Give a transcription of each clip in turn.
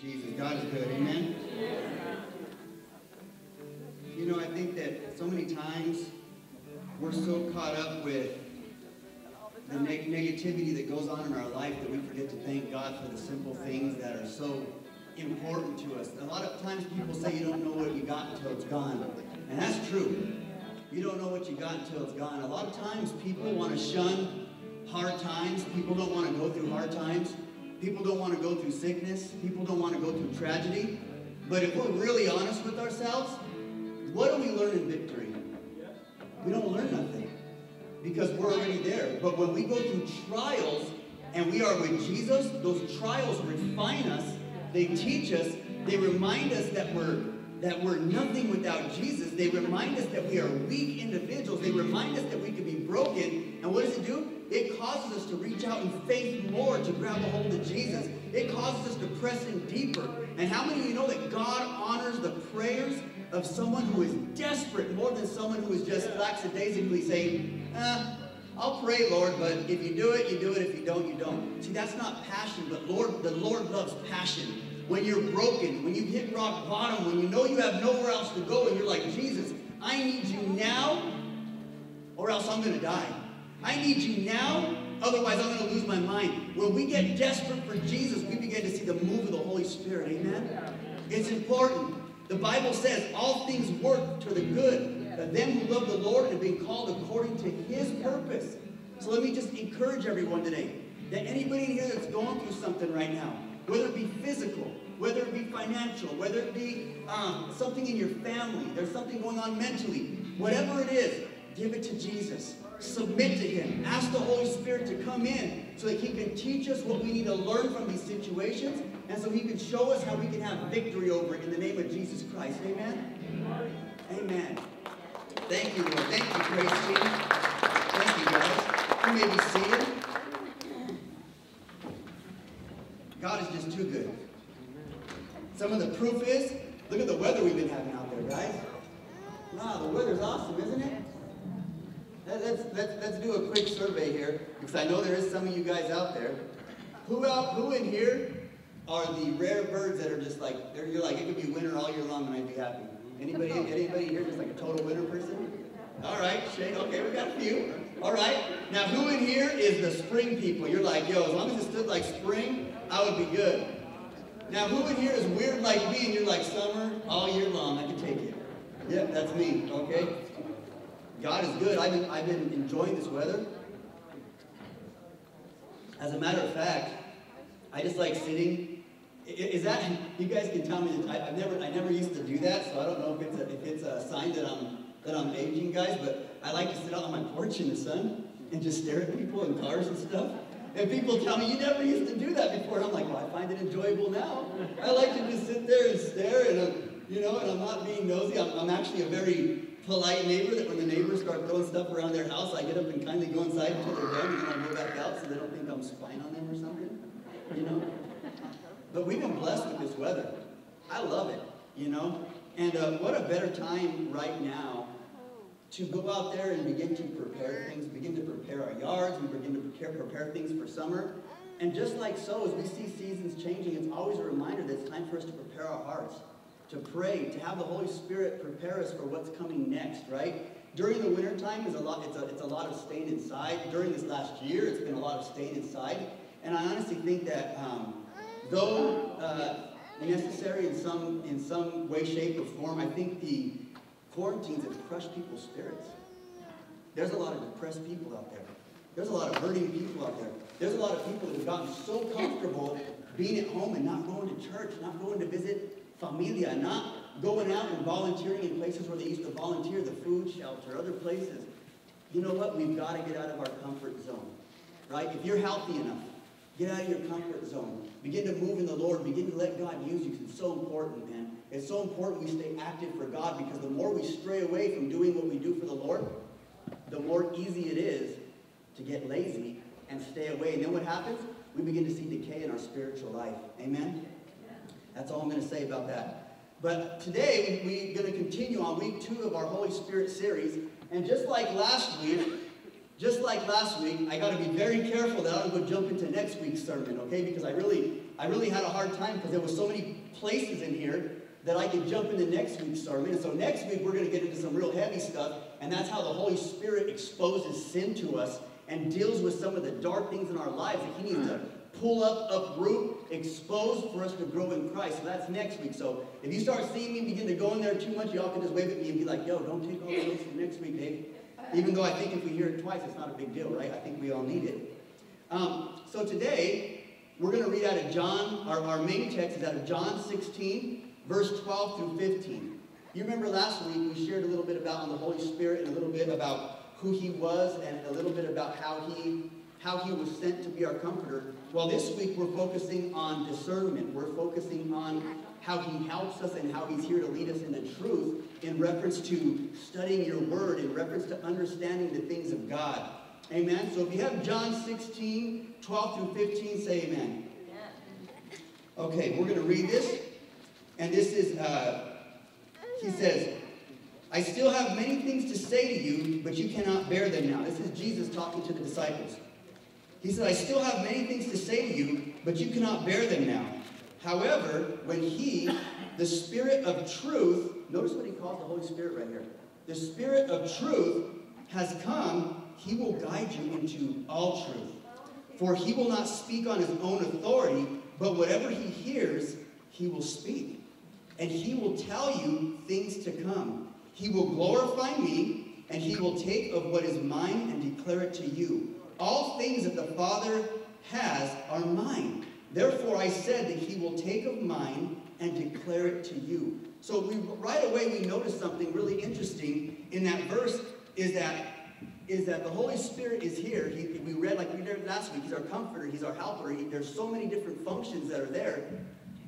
Jesus. God is good. Amen. You know, I think that so many times we're so caught up with the neg- negativity that goes on in our life that we forget to thank God for the simple things that are so important to us. A lot of times people say you don't know what you got until it's gone. And that's true. You don't know what you got until it's gone. A lot of times people want to shun hard times. People don't want to go through hard times. People don't want to go through sickness. People don't want to go through tragedy. But if we're really honest with ourselves, what do we learn in victory? We don't learn nothing because we're already there. But when we go through trials and we are with Jesus, those trials refine us, they teach us, they remind us that we're that we're nothing without Jesus. They remind us that we are weak individuals. They remind us that we can be broken. And what does it do? It causes us to reach out in faith more to grab a hold of Jesus. It causes us to press in deeper. And how many of you know that God honors the prayers of someone who is desperate more than someone who is just lackadaisically saying, eh, I'll pray, Lord, but if you do it, you do it. If you don't, you don't. See, that's not passion, but Lord, the Lord loves passion. When you're broken, when you hit rock bottom, when you know you have nowhere else to go, and you're like, Jesus, I need you now, or else I'm going to die. I need you now, otherwise I'm going to lose my mind. When we get desperate for Jesus, we begin to see the move of the Holy Spirit. Amen? It's important. The Bible says all things work to the good of them who love the Lord and have been called according to his purpose. So let me just encourage everyone today that anybody in here that's going through something right now, whether it be physical, whether it be financial, whether it be um, something in your family, there's something going on mentally, whatever it is, give it to Jesus. Submit to Him. Ask the Holy Spirit to come in so that He can teach us what we need to learn from these situations and so He can show us how we can have victory over it in the name of Jesus Christ. Amen? Amen. Thank you, Lord. Thank you, praise team. Thank you, guys. You may be seated. God is just too good. Some of the proof is, look at the weather we've been having out there, guys. Wow, the weather's awesome, isn't it? Let's, let's, do a quick survey here, because I know there is some of you guys out there. Who out, who in here are the rare birds that are just like, you're like, it could be winter all year long and I'd be happy? Anybody, anybody here just like a total winter person? All right, Shane, okay, we got a few. All right, now who in here is the spring people? You're like, yo, as long as it stood like spring, I would be good. Now who in here is weird like me and you're like summer all year long, I can take it. Yep, that's me, okay? God is good. I've been, I've been enjoying this weather. As a matter of fact, I just like sitting. Is that you guys can tell me? I, have never I never used to do that, so I don't know if it's a, if it's a sign that I'm that I'm aging, guys. But I like to sit out on my porch in the sun and just stare at people and cars and stuff. And people tell me you never used to do that before. And I'm like, well, I find it enjoyable now. I like to just sit there and stare, and I'm, you know, and I'm not being nosy. I'm, I'm actually a very polite neighbor that when the neighbors start throwing stuff around their house, I get up and kindly go inside until they're done, and then I go back out so they don't think I'm spying on them or something. You know? But we've been blessed with this weather. I love it, you know? And uh, what a better time right now to go out there and begin to prepare things, begin to prepare our yards, we begin to prepare, prepare things for summer. And just like so, as we see seasons changing, it's always a reminder that it's time for us to prepare our hearts, to pray, to have the Holy Spirit prepare us for what's coming next, right? During the wintertime, is a lot, it's, a, it's a lot of staying inside. During this last year, it's been a lot of staying inside. And I honestly think that um, though uh, necessary in some, in some way, shape, or form, I think the quarantines have crushed people's spirits. There's a lot of depressed people out there. There's a lot of hurting people out there. There's a lot of people that have gotten so comfortable being at home and not going to church, not going to visit familia, not going out and volunteering in places where they used to volunteer, the food shelter, other places. You know what? We've got to get out of our comfort zone, right? If you're healthy enough, get out of your comfort zone. Begin to move in the Lord. Begin to let God use you. It's so important, man. It's so important we stay active for God because the more we stray away from doing what we do for the Lord, the more easy it is to get lazy and stay away. And then what happens? We begin to see decay in our spiritual life. Amen? That's all I'm going to say about that. But today, we're going to continue on week two of our Holy Spirit series. And just like last week, just like last week, I got to be very careful that I don't go jump into next week's sermon, okay? Because I really, I really had a hard time because there were so many places in here that I could jump into next week's sermon. And so next week we're going to get into some real heavy stuff, and that's how the Holy Spirit exposes sin to us and deals with some of the dark things in our lives that He needs to pull up, uproot, expose for us to grow in Christ. So that's next week. So if you start seeing me begin to go in there too much, y'all can just wave at me and be like, yo, don't take all the notes from next week, Dave. Even though I think if we hear it twice, it's not a big deal, right? I think we all need it. Um, so today, we're going to read out of John, our, our main text is out of John 16, verse 12 through 15. You remember last week we shared a little bit about the Holy Spirit and a little bit about who he was and a little bit about how he how he was sent to be our comforter. Well, this week we're focusing on discernment. We're focusing on how he helps us and how he's here to lead us into truth in reference to studying your word, in reference to understanding the things of God. Amen. So if you have John 16, 12 through 15, say amen. Okay, we're going to read this. And this is, uh, he says, I still have many things to say to you, but you cannot bear them now. This is Jesus talking to the disciples. He said, I still have many things to say to you, but you cannot bear them now. However, when he, the Spirit of truth, notice what he calls the Holy Spirit right here. The Spirit of truth has come, he will guide you into all truth. For he will not speak on his own authority, but whatever he hears, he will speak. And he will tell you things to come. He will glorify me, and he will take of what is mine and declare it to you. All things that the Father has are mine. Therefore I said that he will take of mine and declare it to you. So we, right away we notice something really interesting in that verse is that is that the Holy Spirit is here. He, we read, like we read last week, He's our comforter, He's our helper. He, there's so many different functions that are there.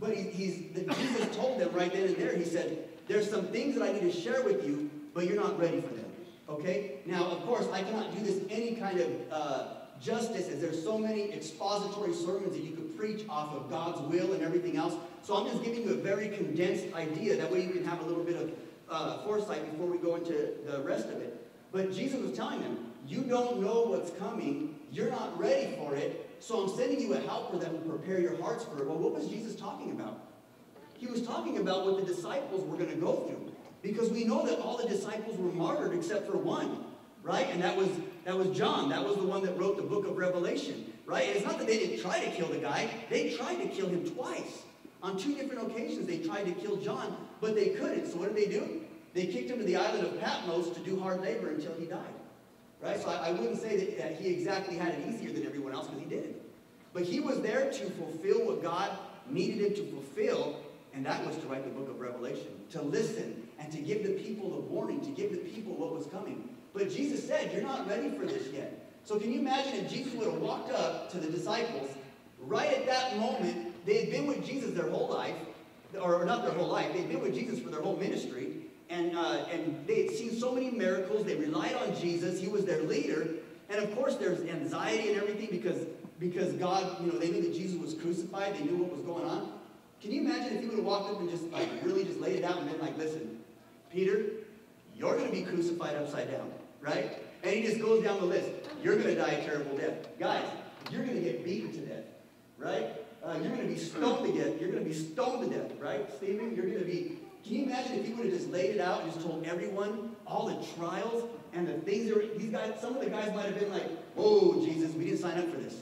But he, He's, Jesus told them right then and there, He said, there's some things that I need to share with you, but you're not ready for them. Okay? Now, of course, I cannot do this any kind of uh, justice as there's so many expository sermons that you could preach off of God's will and everything else. So I'm just giving you a very condensed idea. That way you can have a little bit of uh, foresight before we go into the rest of it. But Jesus was telling them, you don't know what's coming. You're not ready for it. So I'm sending you a helper that will prepare your hearts for it. Well, what was Jesus talking about? He was talking about what the disciples were going to go through. Because we know that all the disciples were martyred except for one, right? And that was that was John. That was the one that wrote the book of Revelation, right? And it's not that they didn't try to kill the guy. They tried to kill him twice. On two different occasions, they tried to kill John, but they couldn't. So what did they do? They kicked him to the island of Patmos to do hard labor until he died. Right? So I, I wouldn't say that, that he exactly had it easier than everyone else because he didn't. But he was there to fulfill what God needed him to fulfill, and that was to write the book of Revelation, to listen and to give the people the warning, to give the people what was coming. But Jesus said, You're not ready for this yet. So can you imagine if Jesus would have walked up to the disciples right at that moment? They had been with Jesus their whole life, or not their whole life, they'd been with Jesus for their whole ministry, and, uh, and they had seen so many miracles. They relied on Jesus, He was their leader. And of course, there's anxiety and everything because, because God, you know, they knew that Jesus was crucified, they knew what was going on. Can you imagine if he would have walked up and just like really just laid it out and been like, listen, Peter, you're going to be crucified upside down, right? And he just goes down the list. You're going to die a terrible death. Guys, you're going to get beaten to death, right? Uh, you're going to be stoned to death. You're going to be stoned to death, right? Stephen, you're going to be. Can you imagine if he would have just laid it out and just told everyone all the trials and the things that these guys, some of the guys might have been like, oh, Jesus, we didn't sign up for this.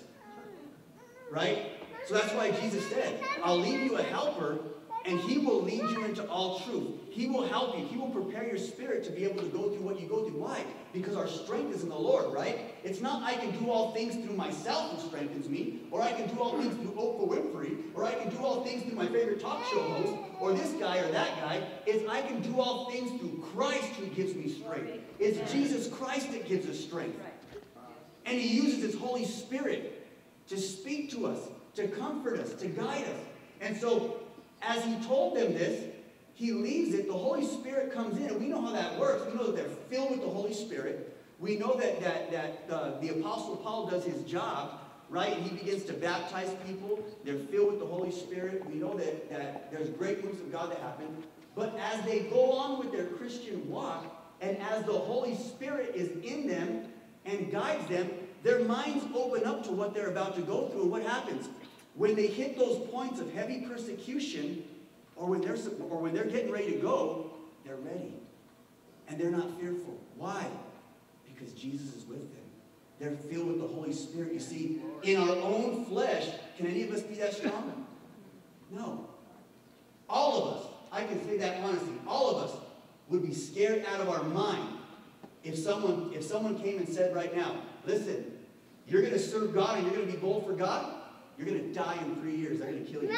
Right? So that's why Jesus said, I'll leave you a helper and he will lead you into all truth. He will help you. He will prepare your spirit to be able to go through what you go through. Why? Because our strength is in the Lord, right? It's not I can do all things through myself who strengthens me, or I can do all things through Oprah Winfrey, or I can do all things through my favorite talk show host, or this guy or that guy. It's I can do all things through Christ who gives me strength. It's Jesus Christ that gives us strength. And he uses his Holy Spirit to speak to us, to comfort us, to guide us. And so as he told them this, he leaves it. The Holy Spirit comes in, and we know how that works. We know that they're filled with the Holy Spirit. We know that, that, that uh, the Apostle Paul does his job, right? He begins to baptize people. They're filled with the Holy Spirit. We know that, that there's great moves of God that happen. But as they go on with their Christian walk, and as the Holy Spirit is in them, and guides them, their minds open up to what they're about to go through. What happens? When they hit those points of heavy persecution, or when they're, or when they're getting ready to go, they're ready. And they're not fearful. Why? Because Jesus is with them. They're filled with the Holy Spirit. You see, in our own flesh, can any of us be that strong? No. All of us, I can say that honestly, all of us would be scared out of our mind if someone, if someone came and said right now, listen, you're going to serve God and you're going to be bold for God, you're going to die in three years. They're going to kill you.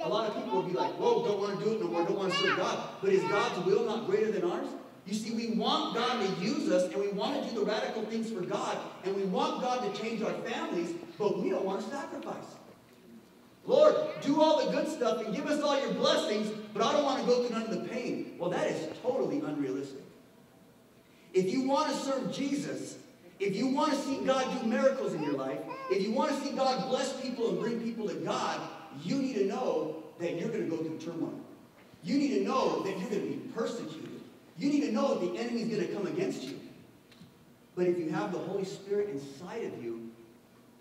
A lot of people will be like, whoa, don't want to do it no more, don't want to serve God. But is God's will not greater than ours? You see, we want God to use us and we want to do the radical things for God and we want God to change our families, but we don't want to sacrifice. Lord, do all the good stuff and give us all your blessings, but I don't want to go through none of the pain. Well, that is totally unrealistic. If you want to serve Jesus, if you want to see God do miracles in your life, if you want to see God bless people and bring people to God, you need to know that you're going to go through turmoil. You need to know that you're going to be persecuted. You need to know that the enemy is going to come against you. But if you have the Holy Spirit inside of you,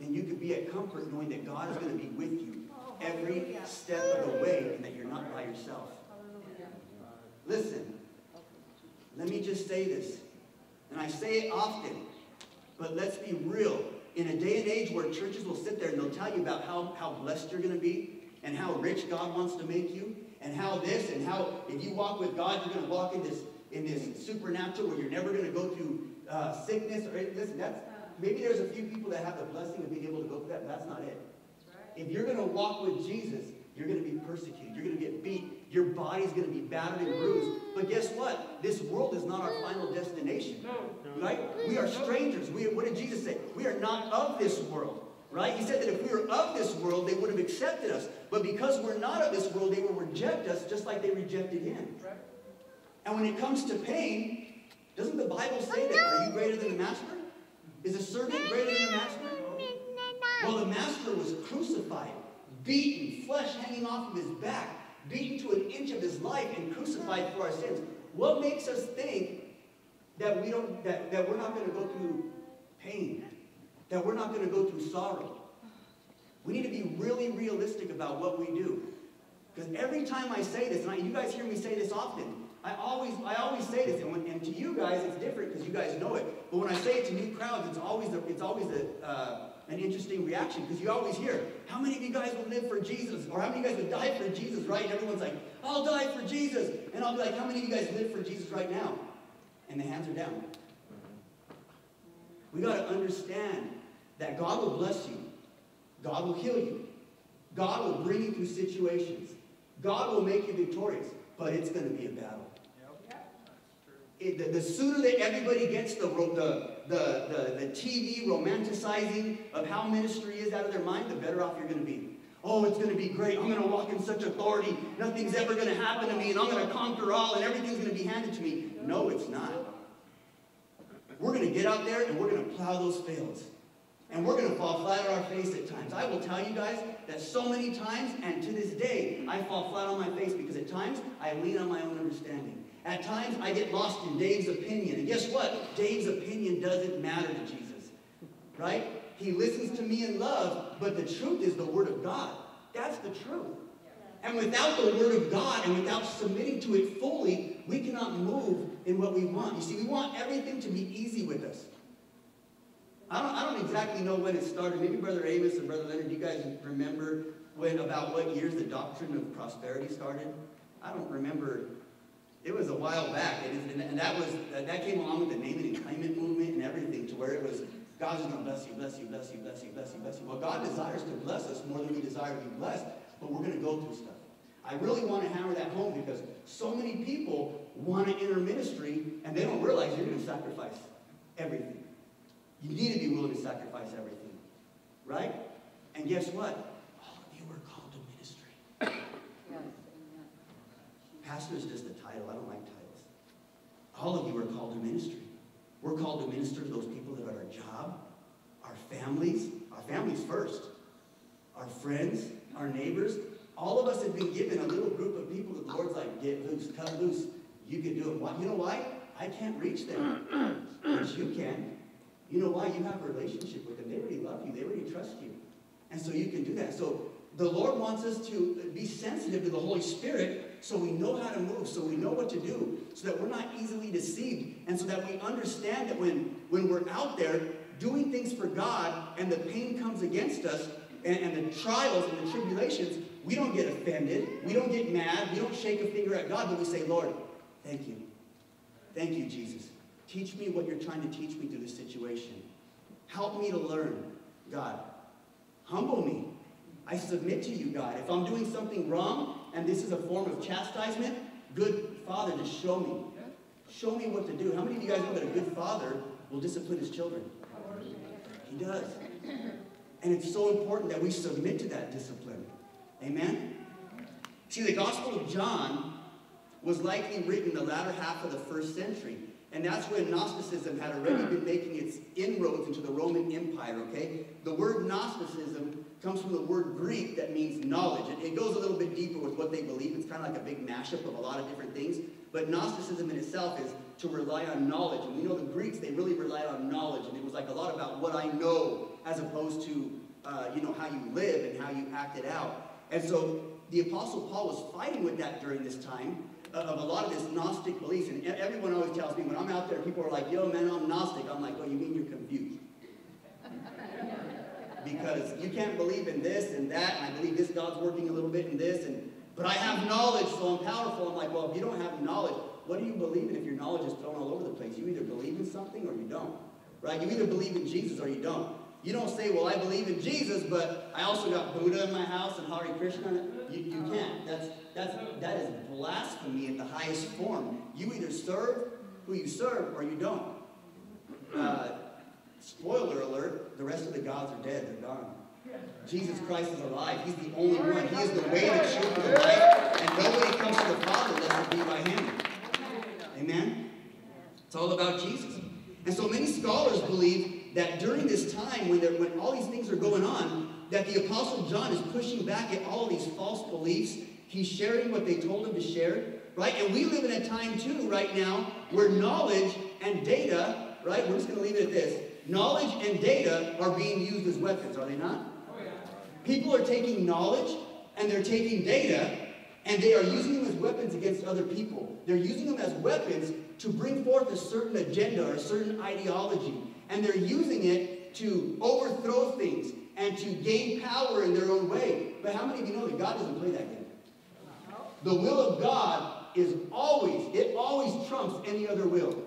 then you can be at comfort knowing that God is going to be with you every step of the way and that you're not by yourself. Listen, let me just say this, and I say it often, but let's be real. In a day and age where churches will sit there and they'll tell you about how, how blessed you're going to be and how rich God wants to make you and how this and how if you walk with God, you're going to walk in this, in this supernatural where you're never going to go through uh, sickness or listen, that's, maybe there's a few people that have the blessing of being able to go through that, but that's not it. If you're going to walk with Jesus, you're going to be persecuted. You're going to get beat. Your body's going to be battered and bruised. But guess what? This world is not our final destination. Right? We are strangers. We, what did Jesus say? We are not of this world. Right? He said that if we were of this world, they would have accepted us. But because we're not of this world, they will reject us just like they rejected him. And when it comes to pain, doesn't the Bible say that, are you greater than the master? Is a servant greater than the master? Well, the master was crucified, beaten, flesh hanging off of his back, beaten to an inch of his life, and crucified for our sins. What makes us think that we don't that, that we're not going to go through pain, that we're not going to go through sorrow? We need to be really realistic about what we do. Because every time I say this, and I, you guys hear me say this often, I always, I always say this, and, when, and to you guys, it's different because you guys know it. But when I say it to new crowds, it's always a, it's always a, uh, an interesting reaction because you always hear, how many of you guys would live for Jesus? Or how many of you guys would die for Jesus, right? And everyone's like, I'll die for Jesus. And I'll be like, how many of you guys live for Jesus right now? And the hands are down. We got to understand that God will bless you. God will heal you. God will bring you through situations. God will make you victorious. But it's going to be a battle. It, the, the, sooner that everybody gets the, the, the, the, the TV romanticizing of how ministry is out of their mind, the better off you're going to be. Oh, it's going to be great. I'm going to walk in such authority. Nothing's ever going to happen to me, and I'm going to conquer all, and everything's going to be handed to me. No, it's not. We're going to get out there, and we're going to plow those fields. And we're going to fall flat on our face at times. I will tell you guys that so many times, and to this day, I fall flat on my face because at times I lean on my own understanding. At times I get lost in Dave's opinion. And guess what? Dave's opinion doesn't matter to Jesus. Right? He listens to me in love, but the truth is the Word of God. That's the truth. And without the Word of God and without submitting to it fully, we cannot move in what we want. You see, we want everything to be easy with us. I don't, I don't exactly know when it started. Maybe Brother Amos and Brother Leonard, you guys remember when about what years the doctrine of prosperity started? I don't remember. It was a while back, and, that was that came along with the name and claim it movement and everything, to where it was God's going to bless you, bless you, bless you, bless you, bless you, bless you. Well, God desires to bless us more than we desire to be blessed, but we're going to go through stuff. I really want to hammer that home because so many people want to enter ministry and they don't realize you're going to sacrifice everything. You need to be willing to sacrifice everything. Right? And guess what? All of you are called to ministry. Pastor is just a title. I don't like titles. All of you are called to ministry. We're called to minister to those people that are at our job, our families, our families first, our friends, our neighbors. All of us have been given a little group of people that the Lord's like, get loose, cut loose. You can do it. Why? You know why? I can't reach them, but you can. You know why? You have a relationship with them. They already love you. They already trust you. And so you can do that. So the Lord wants us to be sensitive to the Holy Spirit so we know how to move, so we know what to do, so that we're not easily deceived, and so that we understand that when, when we're out there doing things for God and the pain comes against us and, and the trials and the tribulations, we don't get offended. We don't get mad. We don't shake a finger at God, but we say, Lord, thank you. Thank you, Jesus. Teach me what you're trying to teach me through this situation. Help me to learn, God. Humble me. I submit to you, God. If I'm doing something wrong and this is a form of chastisement, good Father, just show me. Show me what to do. How many of you guys know that a good father will discipline his children? He does. And it's so important that we submit to that discipline. Amen? See, the Gospel of John was likely written the latter half of the first century. And that's when Gnosticism had already been making its inroads into the Roman Empire, okay? The word Gnosticism comes from the word Greek that means knowledge. It, it goes a little bit deeper with what they believe. It's kind of like a big mashup of a lot of different things. But Gnosticism in itself is to rely on knowledge. And we know the Greeks, they really relied on knowledge. And it was like a lot about what I know as opposed to, uh, you know, how you live and how you act it out. And so the Apostle Paul was fighting with that during this time of a lot of this Gnostic beliefs. And everyone always tells me when I'm out there, people are like, yo, man, I'm Gnostic. I'm like, oh, you mean you're confused? Because you can't believe in this and that, and I believe this God's working a little bit in this, and but I have knowledge, so I'm powerful. I'm like, well, if you don't have knowledge, what do you believe in if your knowledge is thrown all over the place? You either believe in something or you don't. Right? You either believe in Jesus or you don't. You don't say, well, I believe in Jesus, but I also got Buddha in my house and Hare Krishna. You, you can't. That's, that's, that is blasphemy at the highest form. You either serve who you serve or you don't. Uh, spoiler alert, the rest of the gods are dead. They're gone. Jesus Christ is alive. He's the only one. He is the way, the truth, and the life. And nobody comes to the Father unless it be by him. Amen? It's all about Jesus. And so many scholars believe that during this time when, when all these things are going on, that the Apostle John is pushing back at all these false beliefs. He's sharing what they told him to share, right? And we live in a time too, right now, where knowledge and data, right? We're just going to leave it at this. Knowledge and data are being used as weapons, are they not? Oh, yeah. People are taking knowledge and they're taking data and they are using them as weapons against other people. They're using them as weapons to bring forth a certain agenda or a certain ideology. And they're using it to overthrow things and to gain power in their own way. But how many of you know that God doesn't play that game? The will of God is always, it always trumps any other will.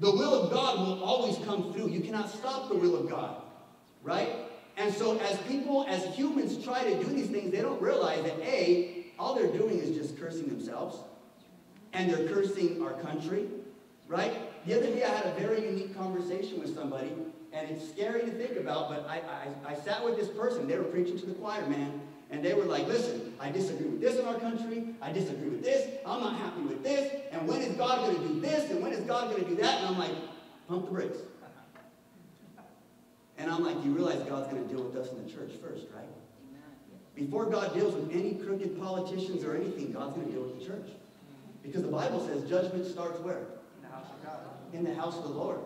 The will of God will always come through. You cannot stop the will of God, right? And so as people, as humans try to do these things, they don't realize that A, all they're doing is just cursing themselves. And they're cursing our country, right? The other day I had a very unique conversation with somebody, and it's scary to think about, but I, I, I sat with this person. They were preaching to the choir, man. And they were like, listen, I disagree with this in our country. I disagree with this. I'm not happy with this. And when is God going to do this? And when is God going to do that? And I'm like, pump the brakes. And I'm like, you realize God's going to deal with us in the church first, right? Before God deals with any crooked politicians or anything, God's going to deal with the church. Because the Bible says judgment starts where? In the house of God. In the house of the Lord.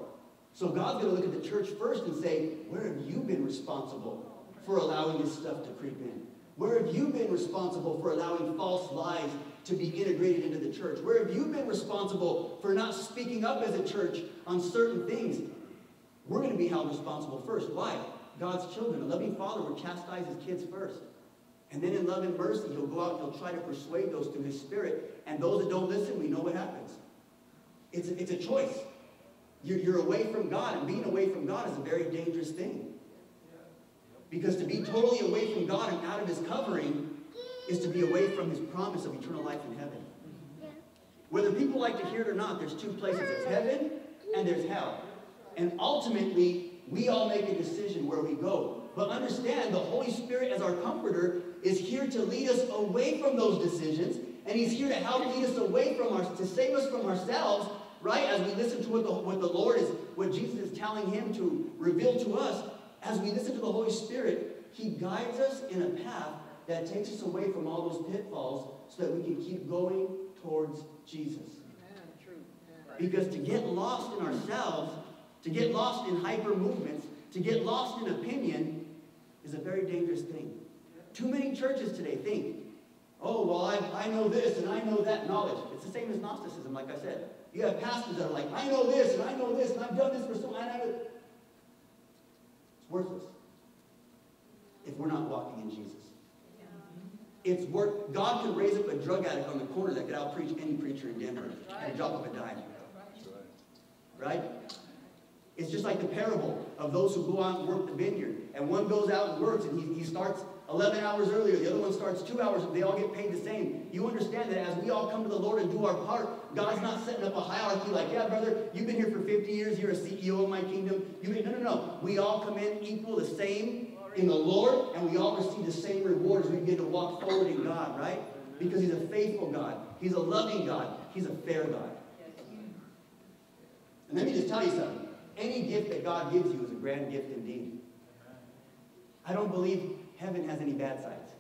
So God's going to look at the church first and say, where have you been responsible for allowing this stuff to creep in? Where have you been responsible for allowing false lies to be integrated into the church? Where have you been responsible for not speaking up as a church on certain things? We're going to be held responsible first. Why? God's children. A loving father would chastise his kids first. And then in love and mercy, he'll go out and he'll try to persuade those through his spirit. And those that don't listen, we know what happens. It's a, it's a choice. You're, you're away from God, and being away from God is a very dangerous thing. Because to be totally away from God and out of his covering is to be away from his promise of eternal life in heaven. Whether people like to hear it or not, there's two places. There's heaven and there's hell. And ultimately, we all make a decision where we go. But understand, the Holy Spirit as our comforter is here to lead us away from those decisions. And he's here to help lead us away from our, to save us from ourselves, right? As we listen to what the, what the Lord is, what Jesus is telling him to reveal to us. As we listen to the Holy Spirit, he guides us in a path that takes us away from all those pitfalls so that we can keep going towards Jesus. Because to get lost in ourselves To get lost in hyper movements, to get lost in opinion, is a very dangerous thing. Too many churches today think, oh, well, I, I know this and I know that knowledge. It's the same as Gnosticism, like I said. You have pastors that are like, I know this and I know this and I've done this for so long. Worthless if we're not walking in Jesus. It's worth, God can raise up a drug addict on the corner that could outpreach any preacher in Denver at a drop of a dime. Right? It's just like the parable of those who go out and work the vineyard. And one goes out and works, and he, he starts 11 hours earlier. The other one starts two hours. They all get paid the same. You understand that as we all come to the Lord and do our part, God's not setting up a hierarchy like, yeah, brother, you've been here for 50 years. You're a CEO of my kingdom. You No, no, no. We all come in equal, the same in the Lord, and we all receive the same reward as we begin to walk forward in God, right? Because He's a faithful God. He's a loving God. He's a fair God. And let me just tell you something. Any gift that God gives you is a grand gift indeed. I don't believe heaven has any bad sides.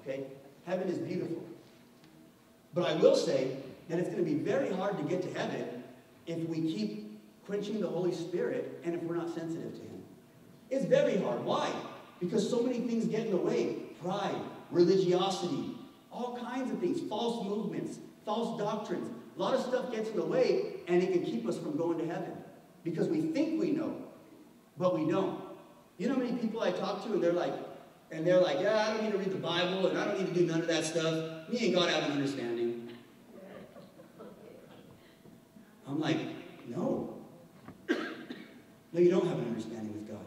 Okay? Heaven is beautiful. But I will say that it's going to be very hard to get to heaven if we keep quenching the Holy Spirit and if we're not sensitive to Him. It's very hard. Why? Because so many things get in the way. Pride, religiosity, all kinds of things, false movements, false doctrines. A lot of stuff gets in the way and it can keep us from going to heaven because we think we know, but we don't. You know how many people I talk to and they're like, and they're like, yeah, I don't need to read the Bible and I don't need to do none of that stuff. Me and God have an understanding. I'm like, no. No, you don't have an understanding with God.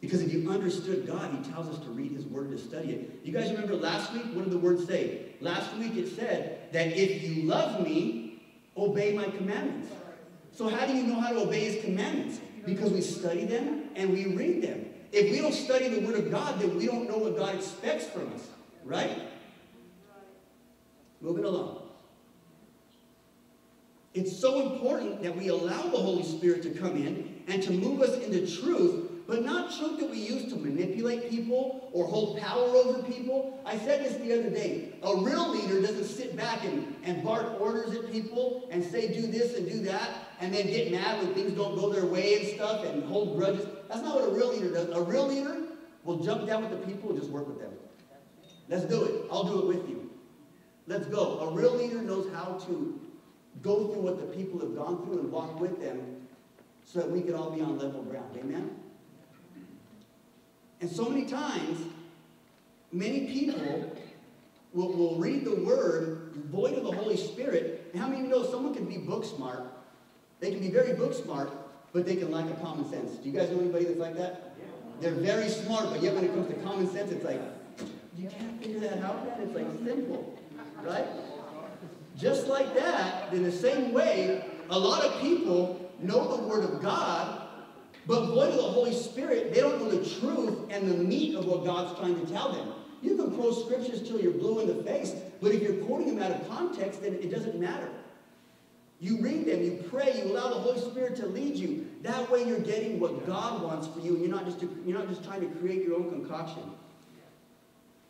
Because if you understood God, he tells us to read his word to study it. You guys remember last week? What did the word say? Last week it said that if you love me, obey my commandments. So how do you know how to obey his commandments? Because we study them and we read them. If we don't study the word of God, then we don't know what God expects from us. Right? Moving along. It's so important that we allow the Holy Spirit to come in and to move us into truth but not truth that we use to manipulate people or hold power over people. I said this the other day. A real leader doesn't sit back and, and bark orders at people and say do this and do that and then get mad when things don't go their way and stuff and hold grudges. That's not what a real leader does. A real leader will jump down with the people and just work with them. Let's do it. I'll do it with you. Let's go. A real leader knows how to go through what the people have gone through and walk with them so that we can all be on level ground. Amen? And so many times, many people will, will read the word void of the Holy Spirit. And how many of you know someone can be book smart? They can be very book smart, but they can lack a common sense. Do you guys know anybody that's like that? They're very smart, but yet when it comes to common sense, it's like, you can't figure that out. It's like simple, right? Just like that, in the same way, a lot of people know the Word of God, but void of the Holy Spirit, they don't know the truth and the meat of what God's trying to tell them. You can quote scriptures till you're blue in the face, but if you're quoting them out of context, then it doesn't matter. You read them, you pray, you allow the Holy Spirit to lead you. That way you're getting what God wants for you, and you're not just, you're not just trying to create your own concoction.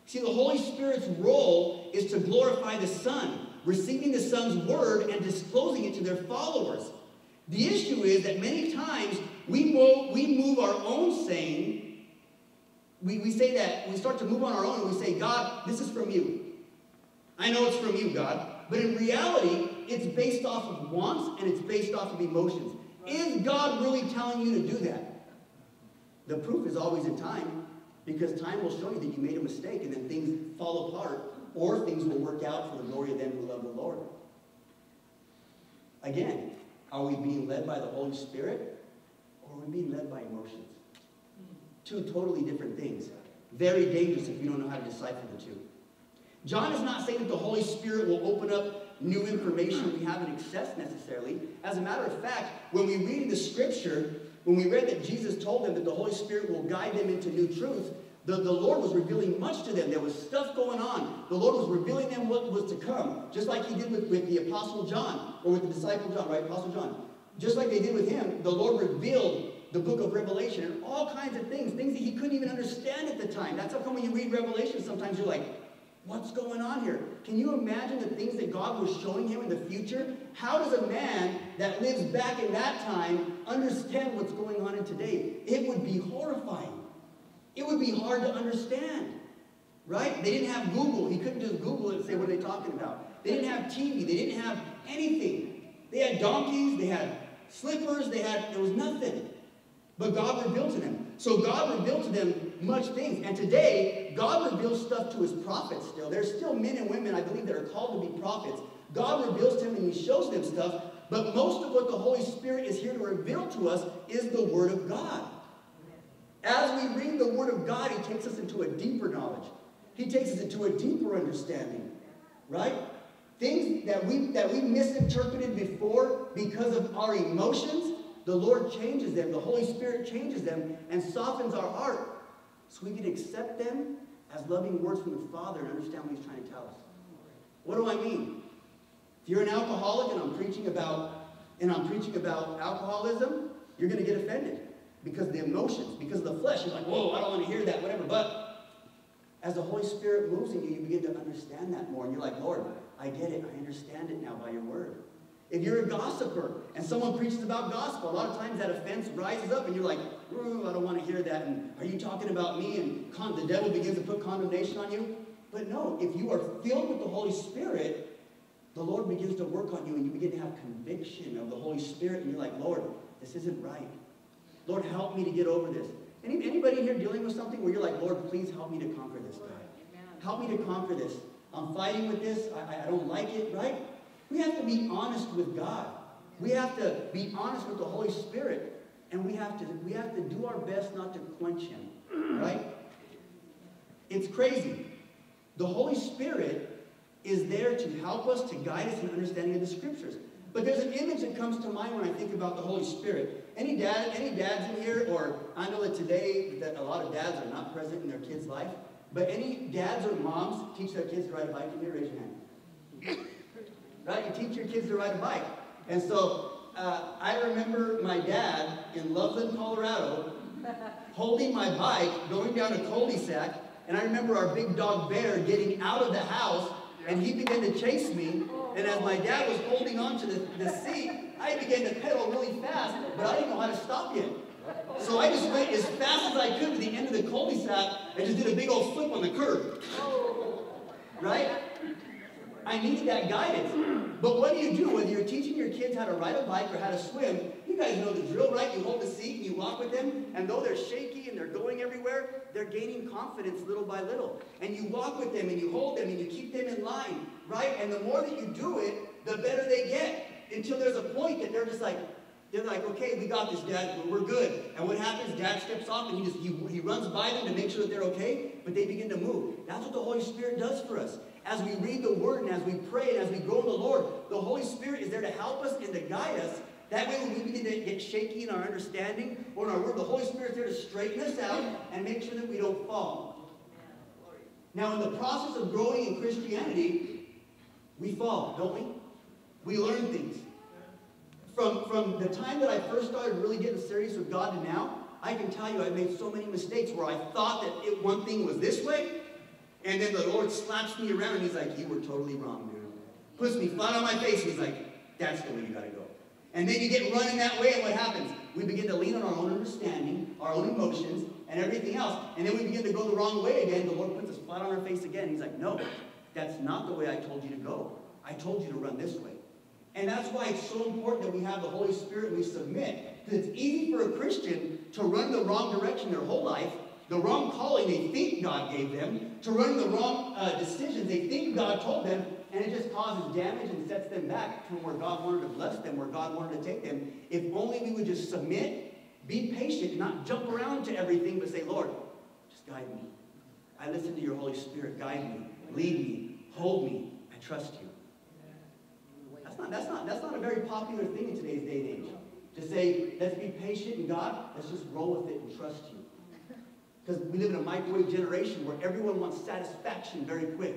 See, the Holy Spirit's role is to glorify the Son, receiving the Son's word and disclosing it to their followers. The issue is that many times we move, we move our own saying. We, we say that, we start to move on our own and we say, God, this is from you. I know it's from you, God. But in reality, it's based off of wants and it's based off of emotions. Is God really telling you to do that? The proof is always in time because time will show you that you made a mistake and then things fall apart or things will work out for the glory of them who love the Lord. Again, are we being led by the Holy Spirit or are we being led by emotions? Two totally different things. Very dangerous if you don't know how to decipher the two. John is not saying that the Holy Spirit will open up new information we haven't accessed necessarily. As a matter of fact, when we read the scripture, when we read that Jesus told them that the Holy Spirit will guide them into new truth, the, the Lord was revealing much to them. There was stuff going on. The Lord was revealing them what was to come, just like he did with, with the Apostle John, or with the disciple John, right? Apostle John. Just like they did with him, the Lord revealed the book of Revelation and all kinds of things, things that he couldn't even understand at the time. That's how come when you read Revelation, sometimes you're like, what's going on here? Can you imagine the things that God was showing him in the future? How does a man that lives back in that time understand what's going on in today, it would be horrifying. It would be hard to understand. Right? They didn't have Google. He couldn't just Google it and say, what are they talking about? They didn't have TV. They didn't have anything. They had donkeys. They had slippers. They had, there was nothing. But God revealed to them. So God revealed to them much things. And today, God reveals stuff to his prophets still. There's still men and women, I believe, that are called to be prophets. God reveals to them and he shows them stuff. But most of what the Holy Spirit is here to reveal to us is the Word of God. As we read the Word of God, he takes us into a deeper knowledge. He takes us into a deeper understanding, right? Things that we that we misinterpreted before because of our emotions, the Lord changes them. The Holy Spirit changes them and softens our heart so we can accept them as loving words from the Father and understand what He's trying to tell us. What do I mean? If you're an alcoholic and I'm preaching about and I'm preaching about alcoholism, you're going to get offended because of the emotions, because of the flesh. You're like, whoa, I don't want to hear that, whatever. But as the Holy Spirit moves in you, you begin to understand that more. And you're like, Lord, I get it. I understand it now by your word. If you're a gossiper and someone preaches about gospel, a lot of times that offense rises up and you're like, ooh, I don't want to hear that. And are you talking about me? And con- the devil begins to put condemnation on you. But no, if you are filled with the Holy Spirit, the Lord begins to work on you and you begin to have conviction of the Holy Spirit. And you're like, Lord, this isn't right. Lord, help me to get over this. Any, anybody here dealing with something where you're like, Lord, please help me to conquer this, God. Help me to conquer this. I'm fighting with this. I, I don't like it, right? We have to be honest with God. We have to be honest with the Holy Spirit. And we have to, we have to do our best not to quench him, right? It's crazy. The Holy Spirit is there to help us, to guide us in understanding of the scriptures. But there's an image that comes to mind when I think about the Holy Spirit. Any dad, any dads in here, or I know that today that a lot of dads are not present in their kids' life, but any dads or moms teach their kids to ride a bike? Can you raise your hand? Right? You teach your kids to ride a bike. And so uh, I remember my dad in Loveland, Colorado, holding my bike, going down a cul-de-sac, and I remember our big dog Bear getting out of the house, and he began to chase me, and as my dad was holding on to the, the seat, I began to pedal really fast, but I didn't know how to stop yet. So I just went as fast as I could to the end of the cul-de-sac and just did a big old flip on the curb. Right? I needed that guidance. But what do you do? Whether you're teaching your kids how to ride a bike or how to swim, you guys know the drill, right? You hold the seat and you walk with them, and though they're shaky and they're going everywhere, they're gaining confidence little by little. And you walk with them and you hold them and you keep them in line, right? And the more that you do it, the better they get. Until there's a point that they're just like, they're like, okay, we got this, Dad, we're good. And what happens? Dad steps off and he just he, he runs by them to make sure that they're okay, but they begin to move. That's what the Holy Spirit does for us. As we read the Word and as we pray and as we grow in the Lord, the Holy Spirit is there to help us and to guide us. That way, when we begin to get shaky in our understanding or in our word, the Holy Spirit is there to straighten us out and make sure that we don't fall. Now, in the process of growing in Christianity, we fall, don't we? We learn things. From, from the time that I first started really getting serious with God to now, I can tell you I've made so many mistakes where I thought that it, one thing was this way, and then the Lord slaps me around and he's like, you were totally wrong, dude. Puts me flat on my face he's like, that's the way you gotta go. And then you get running that way and what happens? We begin to lean on our own understanding, our own emotions, and everything else. And then we begin to go the wrong way again. The Lord puts us flat on our face again. He's like, no, that's not the way I told you to go. I told you to run this way. And that's why it's so important that we have the Holy Spirit we submit. Because it's easy for a Christian to run the wrong direction their whole life, the wrong calling they think God gave them, to run the wrong uh, decisions they think God told them, and it just causes damage and sets them back from where God wanted to bless them, where God wanted to take them. If only we would just submit, be patient, not jump around to everything, but say, Lord, just guide me. I listen to your Holy Spirit. Guide me, lead me, hold me. I trust you. That's not, that's not, that's not a very popular thing in today's day and age. To say, let's be patient in God, let's just roll with it and trust you. Because we live in a microwave generation where everyone wants satisfaction very quick.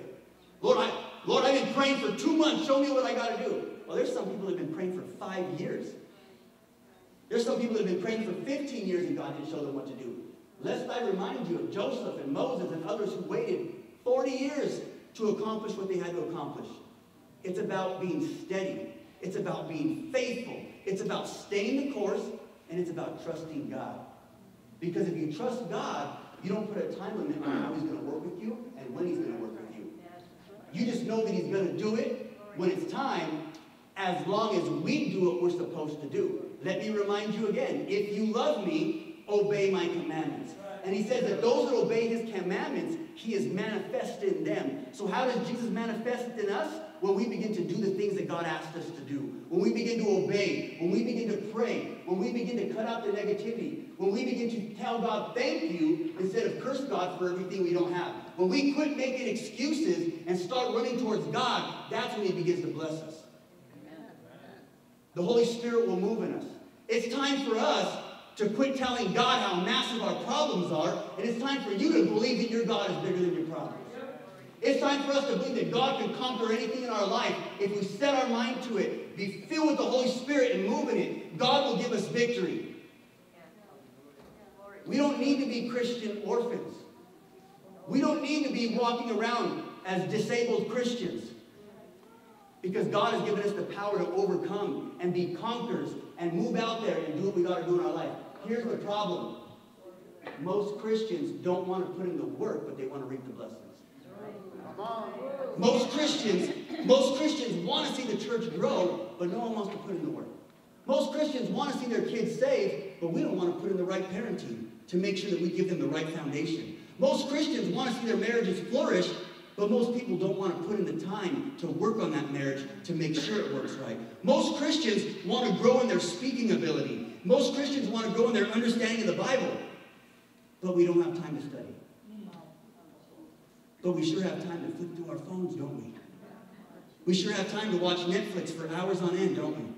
Lord, I, Lord, I've been praying for two months. Show me what I got to do. Well, there's some people that have been praying for five years. There's some people that have been praying for 15 years and God didn't show them what to do. Lest I remind you of Joseph and Moses and others who waited 40 years to accomplish what they had to accomplish. It's about being steady. It's about being faithful. It's about staying the course, and it's about trusting God. Because if you trust God, you don't put a time limit on how he's going to work with you and when he's going to work with you. You just know that he's going to do it when it's time, as long as we do what we're supposed to do. Let me remind you again, if you love me, obey my commandments. And he says that those that obey his commandments, he is manifest in them. So how does Jesus manifest in us? When we begin to do the things that God asked us to do. When we begin to obey. When we begin to pray. When we begin to cut out the negativity. When we begin to tell God thank you instead of curse God for everything we don't have. When we quit making excuses and start running towards God, that's when he begins to bless us. The Holy Spirit will move in us. It's time for us to quit telling God how massive our problems are, and it's time for you to believe that your God is bigger than your problems. It's time for us to believe that God can conquer anything in our life if we set our mind to it, be filled with the Holy Spirit and move in it. God will give us victory. We don't need to be Christian orphans. We don't need to be walking around as disabled Christians. Because God has given us the power to overcome and be conquerors and move out there and do what we got to do in our life. Here's the problem. Most Christians don't want to put in the work, but they want to reap the blessings. Most Christians, most Christians want to see the church grow, but no one wants to put in the work. Most Christians want to see their kids saved, but we don't want to put in the right parenting to make sure that we give them the right foundation. Most Christians want to see their marriages flourish, but most people don't want to put in the time to work on that marriage to make sure it works right. Most Christians want to grow in their speaking ability. Most Christians want to grow in their understanding of the Bible, but we don't have time to study. But we sure have time to flip through our phones, don't we? We sure have time to watch Netflix for hours on end, don't we?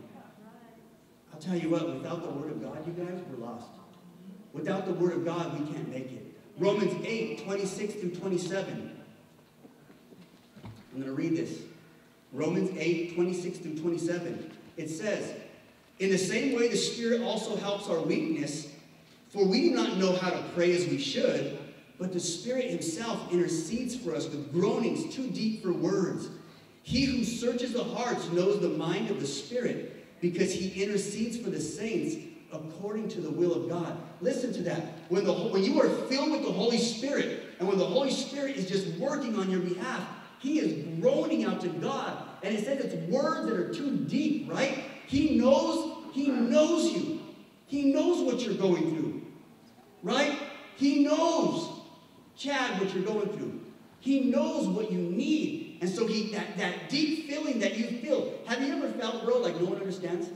I'll tell you what, without the Word of God, you guys, we're lost. Without the Word of God, we can't make it. Romans 8, 26 through 27. I'm going to read this. Romans 8, 26 through 27. It says, In the same way, the Spirit also helps our weakness, for we do not know how to pray as we should, but the Spirit Himself intercedes for us with groanings too deep for words. He who searches the hearts knows the mind of the Spirit, because He intercedes for the saints according to the will of God. Listen to that. When, the, when you are filled with the Holy Spirit, and when the Holy Spirit is just working on your behalf, he is groaning out to God. And it says it's words that are too deep, right? He knows, he knows you. He knows what you're going through. Right? He knows, Chad, what you're going through. He knows what you need. And so he that, that deep feeling that you feel. Have you ever felt, bro, like no one understands?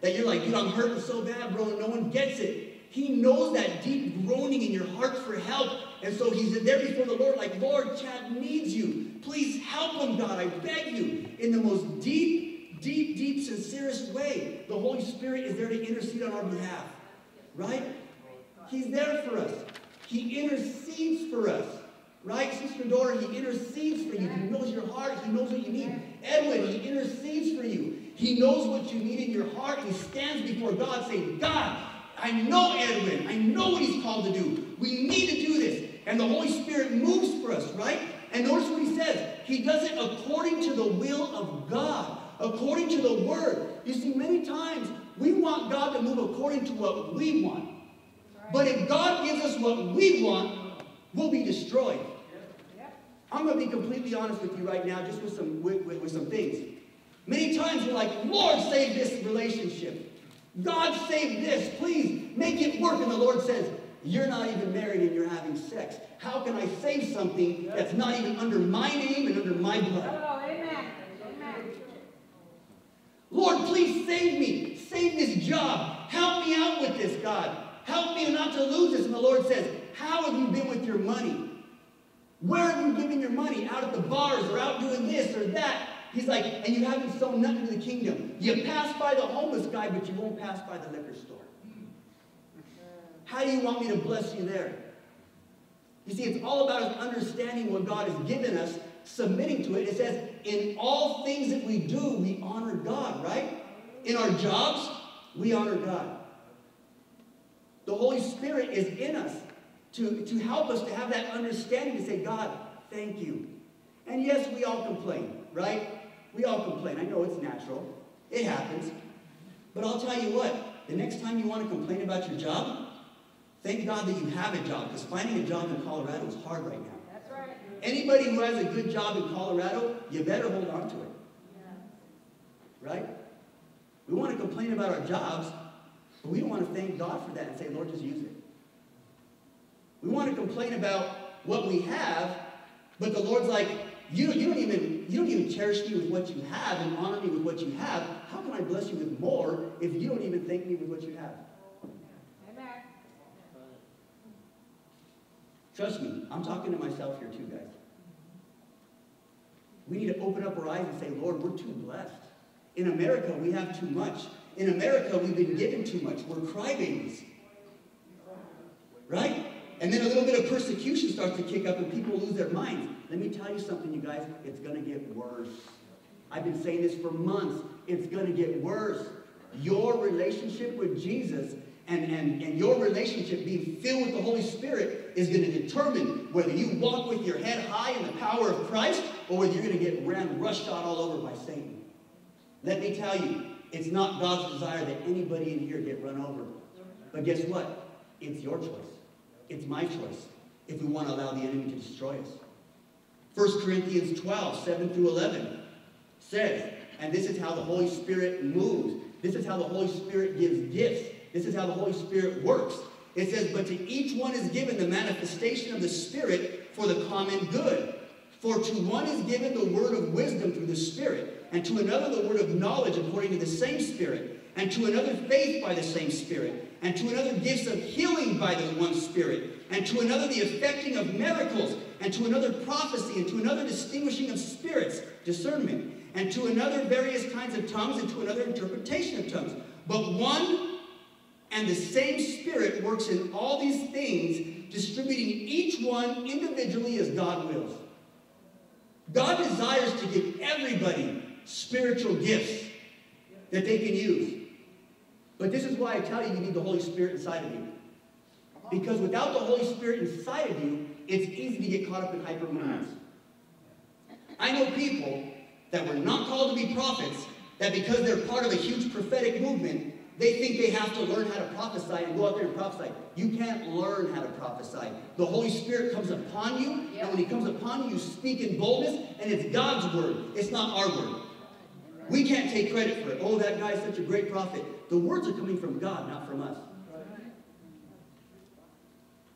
That you're like, dude, I'm hurting so bad, bro, and no one gets it. He knows that deep groaning in your heart for help. And so he's there before the Lord, like, Lord, Chad needs you. Please help him, God. I beg you. In the most deep, deep, deep, sincerest way, the Holy Spirit is there to intercede on our behalf. Right? He's there for us. He intercedes for us. Right, Sister Dora? He intercedes for you. He knows your heart. He knows what you need. Edwin, he intercedes for you. He knows what you need in your heart. He stands before God saying, God, I know Edwin. I know what he's called to do. We need to do this. And the Holy Spirit moves for us, right? And notice what he says. He does it according to the will of God, according to the word. You see, many times we want God to move according to what we want. But if God gives us what we want, we'll be destroyed. I'm going to be completely honest with you right now, just with some, with, with, with some things. Many times we're like, Lord, save this relationship. God, save this. Please make it work. And the Lord says, You're not even married and you're having sex. How can I save something that's not even under my name and under my blood? Oh, amen. Amen. Lord, please save me. Save this job. Help me out with this, God. Help me not to lose this. And the Lord says, How have you been with your money? Where have you given your money? Out at the bars or out doing this or that? He's like, and you haven't sown nothing to the kingdom. You pass by the homeless guy, but you won't pass by the liquor store. How do you want me to bless you there? You see, it's all about understanding what God has given us, submitting to it. It says, in all things that we do, we honor God, right? In our jobs, we honor God. The Holy Spirit is in us to, to help us to have that understanding to say, God, thank you. And yes, we all complain, right? We all complain. I know it's natural. It happens. But I'll tell you what, The next time you want to complain about your job, thank God that you have a job, because finding a job in Colorado is hard right now. That's right. Anybody who has a good job in Colorado, you better hold on to it. Yeah. Right? We want to complain about our jobs, but we don't want to thank God for that and say, Lord, just use it. We want to complain about what we have, but the Lord's like, you, you don't even you don't even cherish me with what you have and honor me with what you have. How can I bless you with more if you don't even thank me with what you have? Trust me, I'm talking to myself here too, guys. We need to open up our eyes and say, Lord, we're too blessed. In America, we have too much. In America, we've been given too much. We're crybabies. Right? And then a little bit of persecution starts to kick up and people lose their minds. Let me tell you something, you guys. It's going to get worse. I've been saying this for months. It's going to get worse. Your relationship with Jesus and, and, and your relationship being filled with the Holy Spirit is going to determine whether you walk with your head high in the power of Christ or whether you're going to get ran rushed-out all over by Satan. Let me tell you, it's not God's desire that anybody in here get run over. But guess what? It's your choice. It's my choice if we want to allow the enemy to destroy us. 1 Corinthians 12, 7 through 11 says, and this is how the Holy Spirit moves. This is how the Holy Spirit gives gifts. This is how the Holy Spirit works. It says, But to each one is given the manifestation of the Spirit for the common good. For to one is given the word of wisdom through the Spirit, and to another the word of knowledge according to the same Spirit, and to another faith by the same Spirit, and to another gifts of healing by the one Spirit, and to another the effecting of miracles, and to another prophecy, and to another distinguishing of spirits, discernment, and to another various kinds of tongues, and to another interpretation of tongues. But one and the same Spirit works in all these things, distributing each one individually as God wills. God desires to give everybody spiritual gifts that they can use. But this is why I tell you you need the Holy Spirit inside of you. Because without the Holy Spirit inside of you, it's easy to get caught up in hyper. I know people that were not called to be prophets that because they're part of a huge prophetic movement, they think they have to learn how to prophesy and go out there and prophesy. You can't learn how to prophesy. The Holy Spirit comes upon you, and when He comes upon you, you speak in boldness, and it's God's word. It's not our word. We can't take credit for it. Oh, that guy's such a great prophet. The words are coming from God, not from us.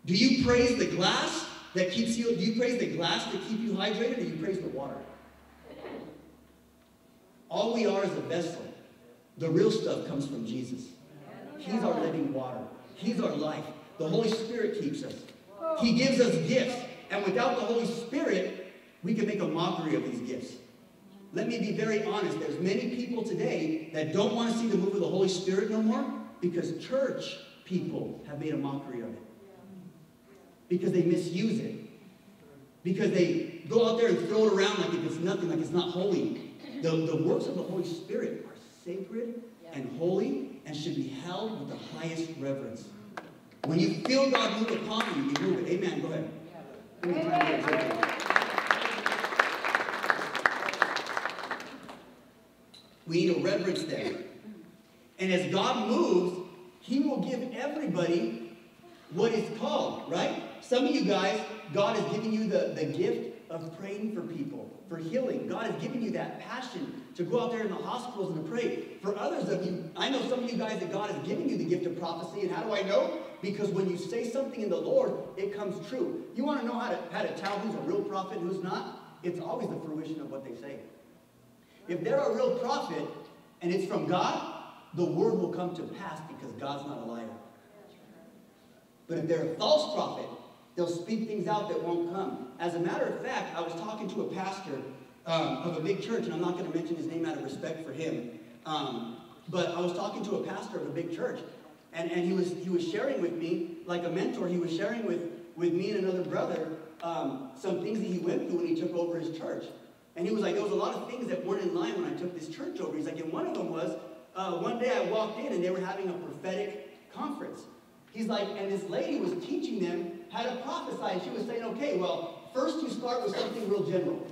Do you praise the glass that keeps you, do you praise the glass that keep you hydrated, or do you praise the water? All we are is a vessel. The real stuff comes from Jesus. He's our living water. He's our life. The Holy Spirit keeps us. He gives us gifts. And without the Holy Spirit, we can make a mockery of these gifts. Let me be very honest. There's many people today that don't want to see the move of the Holy Spirit no more because church people have made a mockery of it. Because they misuse it. Because they go out there and throw it around like it's nothing, like it's not holy. The, the works of the Holy Spirit are sacred and holy and should be held with the highest reverence. When you feel God move upon you, you move it. Amen. Go ahead. Amen. We need to reverence them. And as God moves, He will give everybody what is called, right? Some of you guys, God is giving you the, the gift of praying for people, for healing. God has given you that passion to go out there in the hospitals and to pray. For others of you, I know some of you guys that God has given you the gift of prophecy. And how do I know? Because when you say something in the Lord, it comes true. You want to know how to, how to tell who's a real prophet and who's not? It's always the fruition of what they say. If they're a real prophet and it's from God, the word will come to pass because God's not a liar. But if they're a false prophet, they'll speak things out that won't come. As a matter of fact, I was talking to a pastor um, of a big church, and I'm not going to mention his name out of respect for him. Um, but I was talking to a pastor of a big church, and, and he, was, he was sharing with me, like a mentor, he was sharing with, with me and another brother um, some things that he went through when he took over his church. And he was like, there was a lot of things that weren't in line when I took this church over. He's like, and one of them was, uh, one day I walked in and they were having a prophetic conference. He's like, and this lady was teaching them how to prophesy. And she was saying, okay, well, first you start with something real general.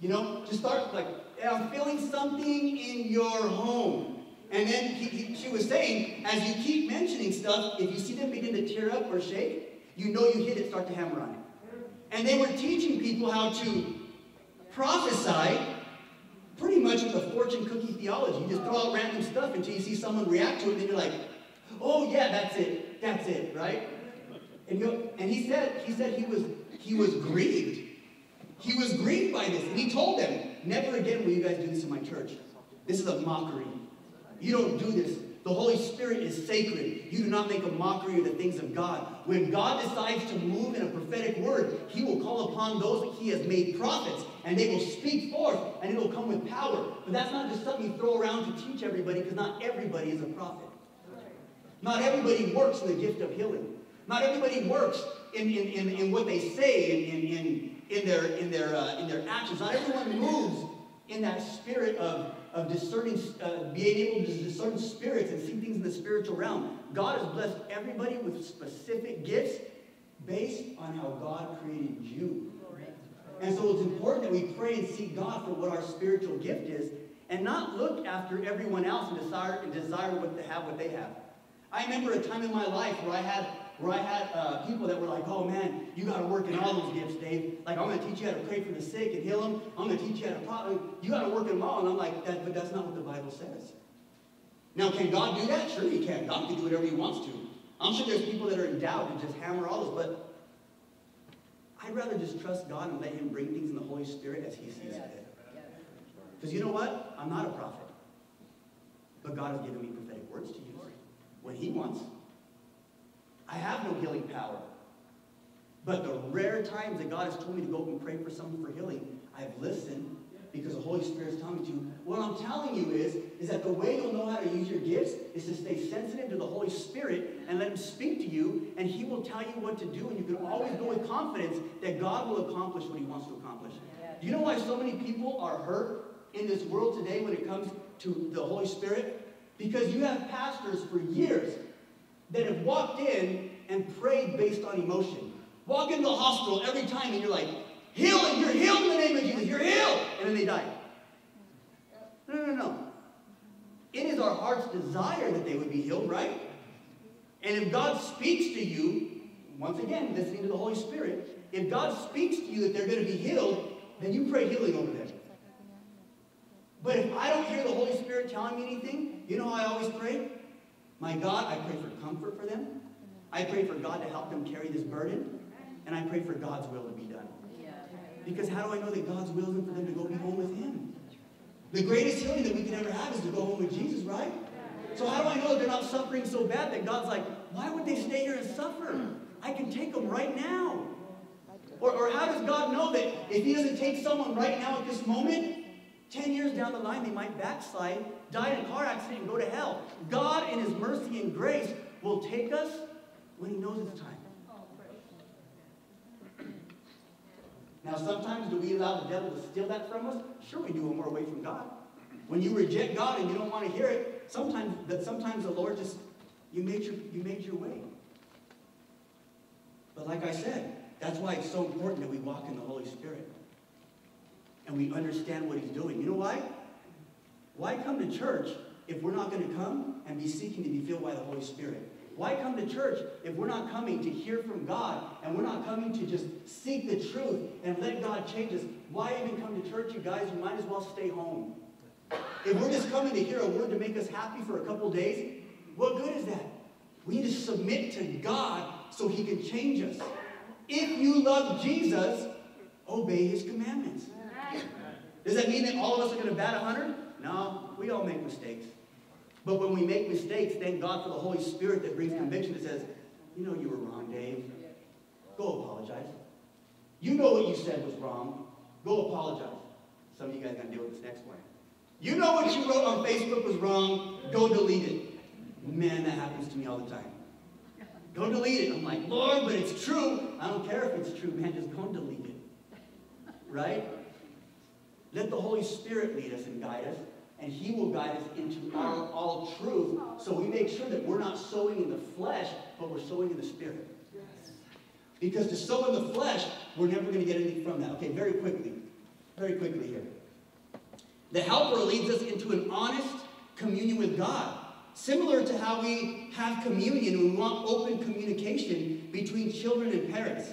You know, just start like, I'm feeling something in your home. And then he, he, she was saying, as you keep mentioning stuff, if you see them begin to tear up or shake, you know you hit it, start to hammer on it. And they were teaching people how to prophesy pretty much with a fortune cookie theology. You just throw out random stuff until you see someone react to it, and then you're like, oh yeah, that's it, that's it, right? And, you and he said, he said he was he was grieved. He was grieved by this. And he told them, never again will you guys do this in my church. This is a mockery. You don't do this. The Holy Spirit is sacred. You do not make a mockery of the things of God. When God decides to move in a prophetic word, he will call upon those that he has made prophets, and they will speak forth, and it will come with power. But that's not just something you throw around to teach everybody, because not everybody is a prophet. Not everybody works in the gift of healing. Not everybody works in, in, in, in what they say, in, in, in, in their, in, their, uh, in their actions. Not everyone moves in that spirit of of discerning, uh, being able to discern spirits and see things in the spiritual realm. God has blessed everybody with specific gifts based on how God created you. And so it's important that we pray and seek God for what our spiritual gift is and not look after everyone else and desire, and desire what to have what they have. I remember a time in my life where I had where I had uh, people that were like, oh man, you got to work in all those gifts, Dave. Like, I'm going to teach you how to pray for the sick and heal them. I'm going to teach you how to pray. You got to work in them all. And I'm like, that, but that's not what the Bible says. Now, can God do that? Sure, he can. God can do whatever he wants to. I'm sure there's people that are in doubt and just hammer all those, but I'd rather just trust God and let him bring things in the Holy Spirit as he sees fit. Because you know what? I'm not a prophet. But God has given me prophetic words to use when he wants. I have no healing power. But the rare times that God has told me to go and pray for someone for healing, I've listened because the Holy Spirit is telling me to. What I'm telling you is, is that the way you'll know how to use your gifts is to stay sensitive to the Holy Spirit and let Him speak to you, and He will tell you what to do, and you can always go with confidence that God will accomplish what He wants to accomplish. Do you know why so many people are hurt in this world today when it comes to the Holy Spirit? Because you have pastors for years that have walked in and prayed based on emotion. Walk into the hospital every time and you're like, healing, you're healed in the name of Jesus, you're healed. And then they die. No, no, no. It is our heart's desire that they would be healed, right? And if God speaks to you, once again, listening to the Holy Spirit, if God speaks to you that they're going to be healed, then you pray healing over them. But if I don't hear the Holy Spirit telling me anything, you know how I always pray? My God, I pray for comfort for them. I pray for God to help them carry this burden. And I pray for God's will to be done. Because how do I know that God's will isn't for them to go be home with Him? The greatest healing that we can ever have is to go home with Jesus, right? So how do I know that they're not suffering so bad that God's like, why would they stay here and suffer? I can take them right now. Or, or how does God know that if He doesn't take someone right now at this moment, 10 years down the line, they might backslide, die in a car accident, and go to hell. God, in His mercy and grace, will take us when He knows it's time. Now, sometimes do we allow the devil to steal that from us? Sure, we do when we're away from God. When you reject God and you don't want to hear it, sometimes that sometimes the Lord just you made your you made your way. But like I said, that's why it's so important that we walk in the Holy Spirit and we understand what he's doing. You know why? Why come to church if we're not going to come and be seeking to be filled by the Holy Spirit? Why come to church if we're not coming to hear from God and we're not coming to just seek the truth and let God change us? Why even come to church, you guys? You might as well stay home. If we're just coming to hear a word to make us happy for a couple days, what good is that? We need to submit to God so he can change us. If you love Jesus, obey his commandments. Does that mean that all of us are going to bat a 100? No, we all make mistakes. But when we make mistakes, thank God for the Holy Spirit that brings conviction that says, you know you were wrong, Dave. Go apologize. You know what you said was wrong. Go apologize. Some of you guys are going to deal with this next one. You know what you wrote on Facebook was wrong. Go delete it. Man, that happens to me all the time. Go delete it. I'm like, Lord, but it's true. I don't care if it's true, man. Just go delete it. Right? Let the Holy Spirit lead us and guide us, and He will guide us into all, all truth so we make sure that we're not sowing in the flesh, but we're sowing in the Spirit. Because to sow in the flesh, we're never going to get anything from that. Okay, very quickly. Very quickly here. The helper leads us into an honest communion with God. Similar to how we have communion, we want open communication between children and parents.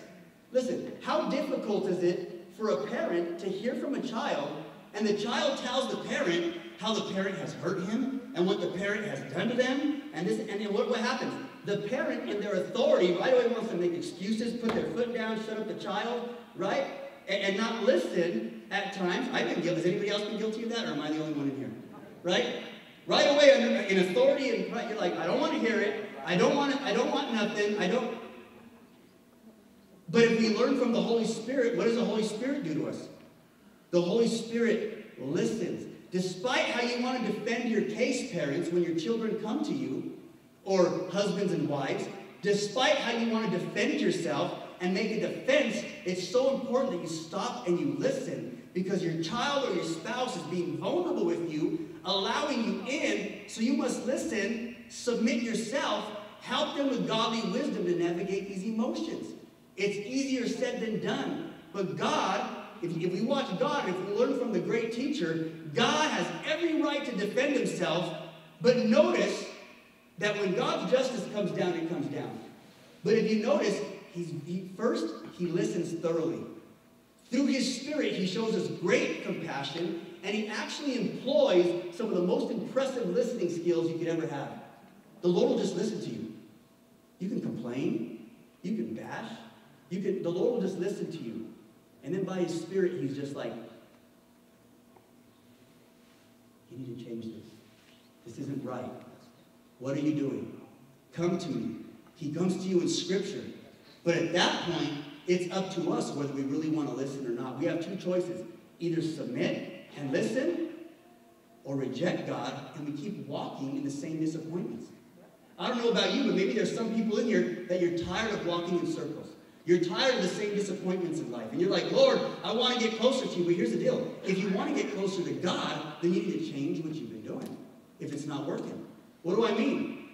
Listen, how difficult is it for a parent to hear from a child and the child tells the parent how the parent has hurt him and what the parent has done to them and this and then what, what happens? The parent in their authority right away wants to make excuses, put their foot down, shut up the child, right? And, and not listen at times. I've been guilty. Has anybody else been guilty of that or am I the only one in here? Right? Right away in authority and you're like, I don't want to hear it. I don't want it, I don't want nothing. I don't but if we learn from the Holy Spirit, what does the Holy Spirit do to us? The Holy Spirit listens. Despite how you want to defend your case, parents, when your children come to you, or husbands and wives, despite how you want to defend yourself and make a defense, it's so important that you stop and you listen because your child or your spouse is being vulnerable with you, allowing you in, so you must listen, submit yourself, help them with godly wisdom to navigate these emotions. It's easier said than done. But God, if, if we watch God, if we learn from the great teacher, God has every right to defend himself. But notice that when God's justice comes down, it comes down. But if you notice, he, first, he listens thoroughly. Through his spirit, he shows us great compassion, and he actually employs some of the most impressive listening skills you could ever have. The Lord will just listen to you. You can complain, you can bash, you can, the Lord will just listen to you. And then by his spirit, he's just like, you need to change this. This isn't right. What are you doing? Come to me. He comes to you in scripture. But at that point, it's up to us whether we really want to listen or not. We have two choices. Either submit and listen, or reject God, and we keep walking in the same disappointments. I don't know about you, but maybe there's some people in here that you're tired of walking in circles. You're tired of the same disappointments in life. And you're like, Lord, I want to get closer to you. But here's the deal. If you want to get closer to God, then you need to change what you've been doing if it's not working. What do I mean?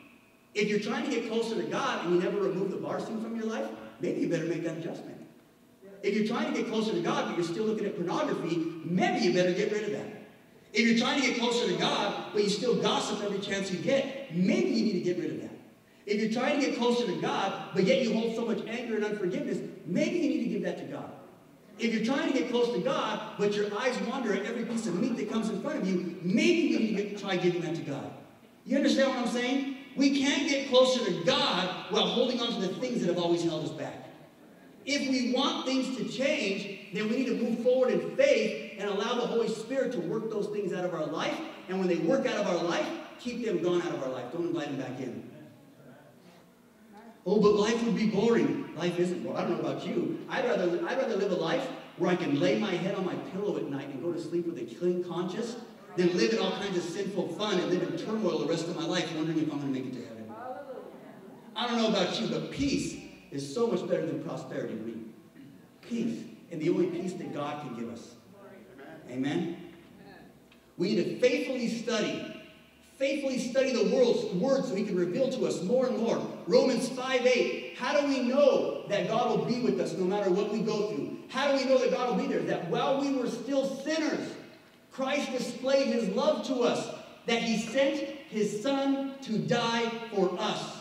If you're trying to get closer to God and you never remove the bar scene from your life, maybe you better make that adjustment. If you're trying to get closer to God, but you're still looking at pornography, maybe you better get rid of that. If you're trying to get closer to God, but you still gossip every chance you get, maybe you need to get rid of that. If you're trying to get closer to God, but yet you hold so much anger and unforgiveness, maybe you need to give that to God. If you're trying to get close to God, but your eyes wander at every piece of meat that comes in front of you, maybe you need to try giving that to God. You understand what I'm saying? We can't get closer to God while holding on to the things that have always held us back. If we want things to change, then we need to move forward in faith and allow the Holy Spirit to work those things out of our life. And when they work out of our life, keep them gone out of our life. Don't invite them back in. Oh, but life would be boring. Life isn't boring. I don't know about you. I'd rather, I'd rather live a life where I can lay my head on my pillow at night and go to sleep with a clean conscience than live in all kinds of sinful fun and live in turmoil the rest of my life wondering if I'm going to make it to heaven. I don't know about you, but peace is so much better than prosperity to me. Peace. And the only peace that God can give us. Amen? We need to faithfully study faithfully study the world's word so he can reveal to us more and more. Romans 5 8. How do we know that God will be with us no matter what we go through? How do we know that God will be there? That while we were still sinners, Christ displayed his love to us, that he sent his son to die for us.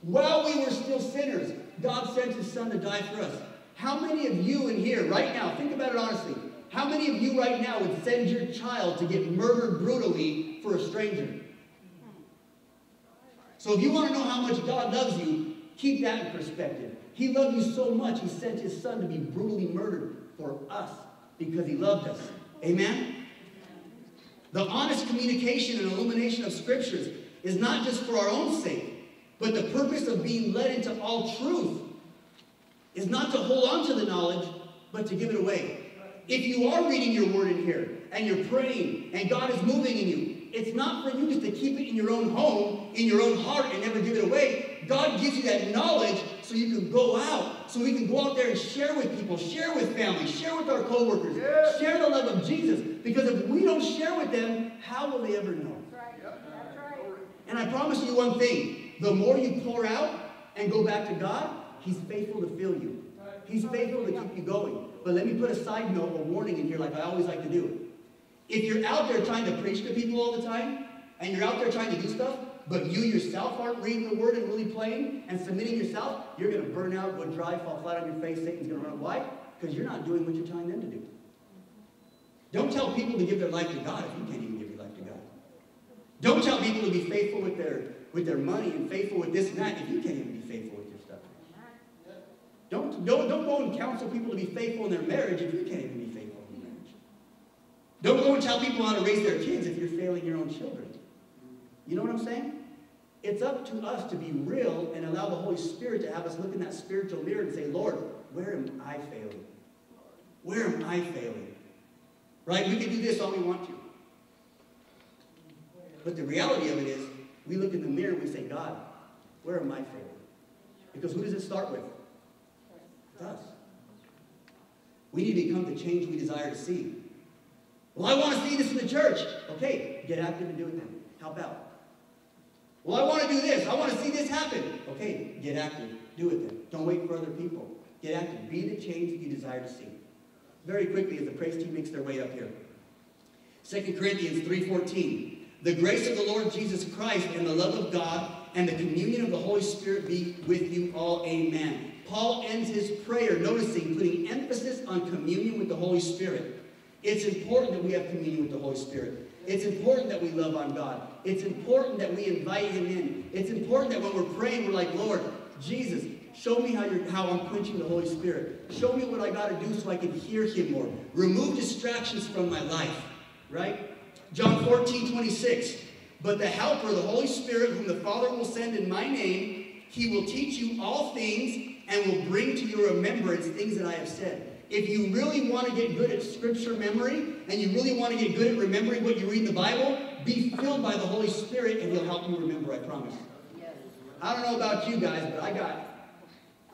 While we were still sinners, God sent his son to die for us. How many of you in here right now, think about it honestly, how many of you right now would send your child to get murdered brutally for a stranger? So if you want to know how much God loves you, keep that in perspective. He loved you so much, he sent his son to be brutally murdered for us because he loved us. Amen? The honest communication and illumination of scriptures is not just for our own sake, but the purpose of being led into all truth is not to hold on to the knowledge, but to give it away. If you are reading your word in here and you're praying and God is moving in you, it's not for you just to keep it in your own home, in your own heart, and never give it away. God gives you that knowledge so you can go out, so we can go out there and share with people, share with family, share with our coworkers, yeah. share the love of Jesus. Because if we don't share with them, how will they ever know? That's right. That's right. And I promise you one thing: the more you pour out and go back to God, He's faithful to fill you. He's faithful to keep you going. But let me put a side note, a warning in here, like I always like to do. If you're out there trying to preach to people all the time, and you're out there trying to do stuff, but you yourself aren't reading the word and really playing and submitting yourself, you're going to burn out, go dry, fall flat on your face. Satan's going to run. Why? Because you're not doing what you're telling them to do. Don't tell people to give their life to God if you can't even give your life to God. Don't tell people to be faithful with their, with their money and faithful with this and that if you can't even be faithful with your stuff. Don't, don't, don't go and counsel people to be faithful in their marriage if you can't even be faithful in your marriage. Don't go and tell people how to raise their kids if you're failing your own children. You know what I'm saying? It's up to us to be real and allow the Holy Spirit to have us look in that spiritual mirror and say, Lord, where am I failing? Where am I failing? Right? We can do this all we want to. But the reality of it is, we look in the mirror and we say, God, where am I failing? Because who does it start with? It's us. We need to become the change we desire to see. Well, I want to see this in the church. Okay, get active and do it then. Help out. Well, I want to do this. I want to see this happen. Okay, get active. Do it then. Don't wait for other people. Get active. Be the change that you desire to see. Very quickly, as the praise team makes their way up here. 2 Corinthians 3.14 The grace of the Lord Jesus Christ and the love of God and the communion of the Holy Spirit be with you all. Amen. Paul ends his prayer noticing, putting emphasis on communion with the Holy Spirit. It's important that we have communion with the Holy Spirit. It's important that we love on God. It's important that we invite him in. It's important that when we're praying, we're like, Lord, Jesus, show me how, you're, how I'm quenching the Holy Spirit. Show me what I got to do so I can hear him more. Remove distractions from my life, right? John 14, 26. But the Helper, the Holy Spirit, whom the Father will send in my name, he will teach you all things and will bring to your remembrance things that I have said. If you really want to get good at scripture memory and you really want to get good at remembering what you read in the Bible, be filled by the Holy Spirit and he'll help you remember, I promise. I don't know about you guys, but I got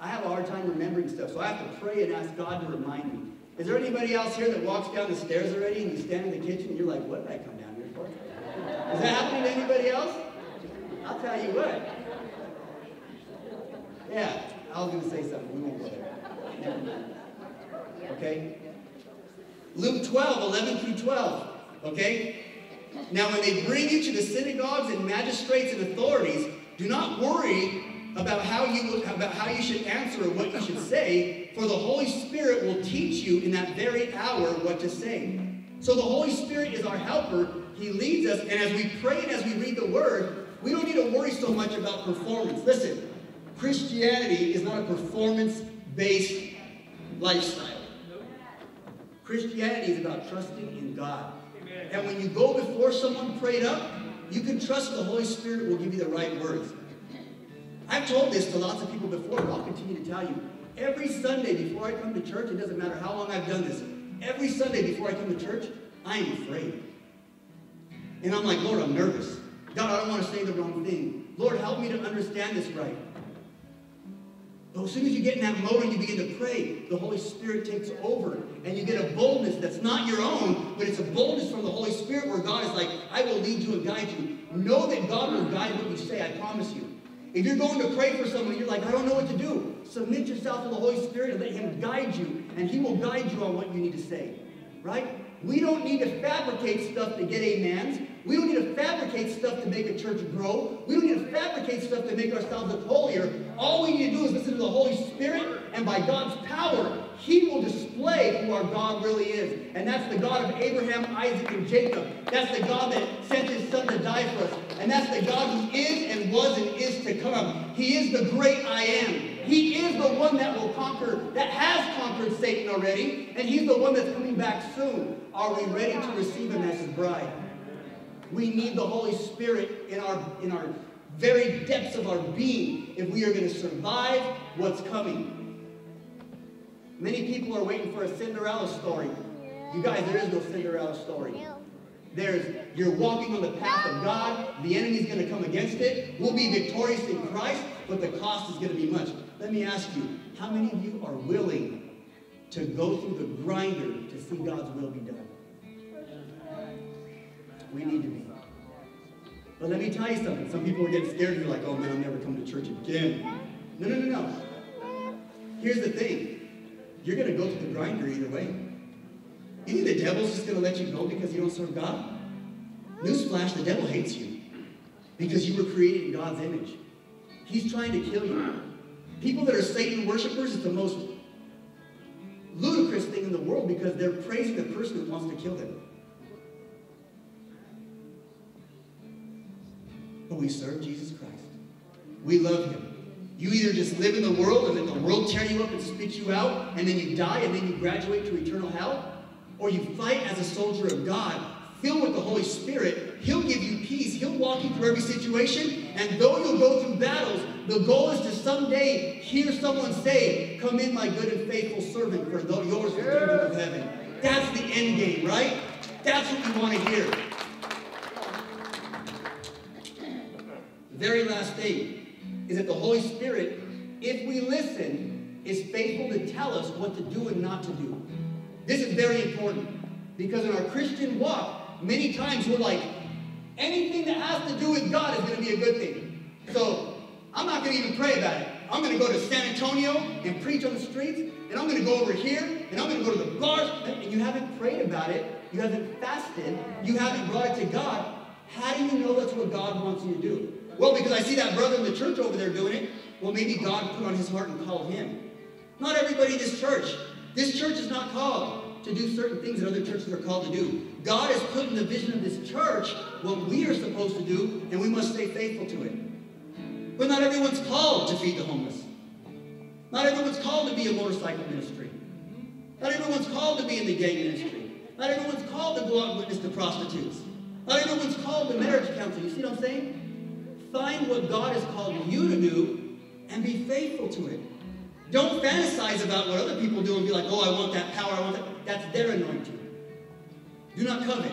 I have a hard time remembering stuff, so I have to pray and ask God to remind me. Is there anybody else here that walks down the stairs already and you stand in the kitchen and you're like, what did I come down here for? Is that happening to anybody else? I'll tell you what. Yeah, I was going to say something. We won't go there. Okay? Luke 12, 11 through 12. Okay? Now, when they bring you to the synagogues and magistrates and authorities, do not worry about how you about how you should answer or what you should say, for the Holy Spirit will teach you in that very hour what to say. So the Holy Spirit is our helper. He leads us, and as we pray and as we read the Word, we don't need to worry so much about performance. Listen, Christianity is not a performance-based lifestyle. Christianity is about trusting in God. And when you go before someone prayed up, you can trust the Holy Spirit will give you the right words. I've told this to lots of people before, but I'll continue to tell you. Every Sunday before I come to church, it doesn't matter how long I've done this, every Sunday before I come to church, I am afraid. And I'm like, Lord, I'm nervous. God, I don't want to say the wrong thing. Lord, help me to understand this right. As soon as you get in that mode and you begin to pray, the Holy Spirit takes over. And you get a boldness that's not your own, but it's a boldness from the Holy Spirit where God is like, I will lead you and guide you. Know that God will guide what you say, I promise you. If you're going to pray for someone, you're like, I don't know what to do. Submit yourself to the Holy Spirit and let Him guide you, and He will guide you on what you need to say. Right? We don't need to fabricate stuff to get amens. We don't need to fabricate stuff to make a church grow. We don't need to fabricate stuff to make ourselves look holier. All we need to do is listen to the Holy Spirit, and by God's power, He will display who our God really is. And that's the God of Abraham, Isaac, and Jacob. That's the God that sent His Son to die for us. And that's the God who is and was and is to come. He is the great I am. He is the one that will conquer, that has conquered Satan already, and He's the one that's coming back soon. Are we ready to receive Him as His bride? We need the Holy Spirit in our, in our very depths of our being if we are going to survive what's coming. Many people are waiting for a Cinderella story. You guys, there is no Cinderella story. There's, you're walking on the path of God. The enemy's going to come against it. We'll be victorious in Christ, but the cost is going to be much. Let me ask you, how many of you are willing to go through the grinder to see God's will be done? We need to be. But let me tell you something. Some people are getting scared you're like, oh man, I'm never coming to church again. No, no, no, no. Here's the thing. You're going to go through the grinder either way. Think the devil's just going to let you go because you don't serve God? Newsflash, the devil hates you. because you were created in God's image. He's trying to kill you. People that are Satan worshipers is the most ludicrous thing in the world because they're praising the person who wants to kill them. But we serve Jesus Christ. We love him. You either just live in the world and let the world tear you up and spit you out, and then you die and then you graduate to eternal hell, or you fight as a soldier of God, filled with the Holy Spirit. He'll give you peace. He'll walk you through every situation, and though you'll go through battles, the goal is to someday hear someone say, Come in, my good and faithful servant, for yours is the kingdom of heaven. That's the end game, right? That's what we want to hear. Very last thing is that the Holy Spirit, if we listen, is faithful to tell us what to do and not to do. This is very important because in our Christian walk, many times we're like, anything that has to do with God is going to be a good thing. So I'm not going to even pray about it. I'm going to go to San Antonio and preach on the streets, and I'm going to go over here, and I'm going to go to the bars. And you haven't prayed about it. You haven't fasted. You haven't brought it to God. How do you know that's what God wants you to do? Well, because I see that brother in the church over there doing it. Well, maybe God put on his heart and called him. Not everybody in this church. This church is not called to do certain things that other churches are called to do. God has put in the vision of this church what we are supposed to do, and we must stay faithful to it. But not everyone's called to feed the homeless. Not everyone's called to be a motorcycle ministry. Not everyone's called to be in the gang ministry. Not everyone's called to go out and witness to prostitutes. Not everyone's called to marriage counseling. You see what I'm saying? Find what God has called you to do and be faithful to it. Don't fantasize about what other people do and be like, oh, I want that power, I want that. That's their anointing. Do not covet.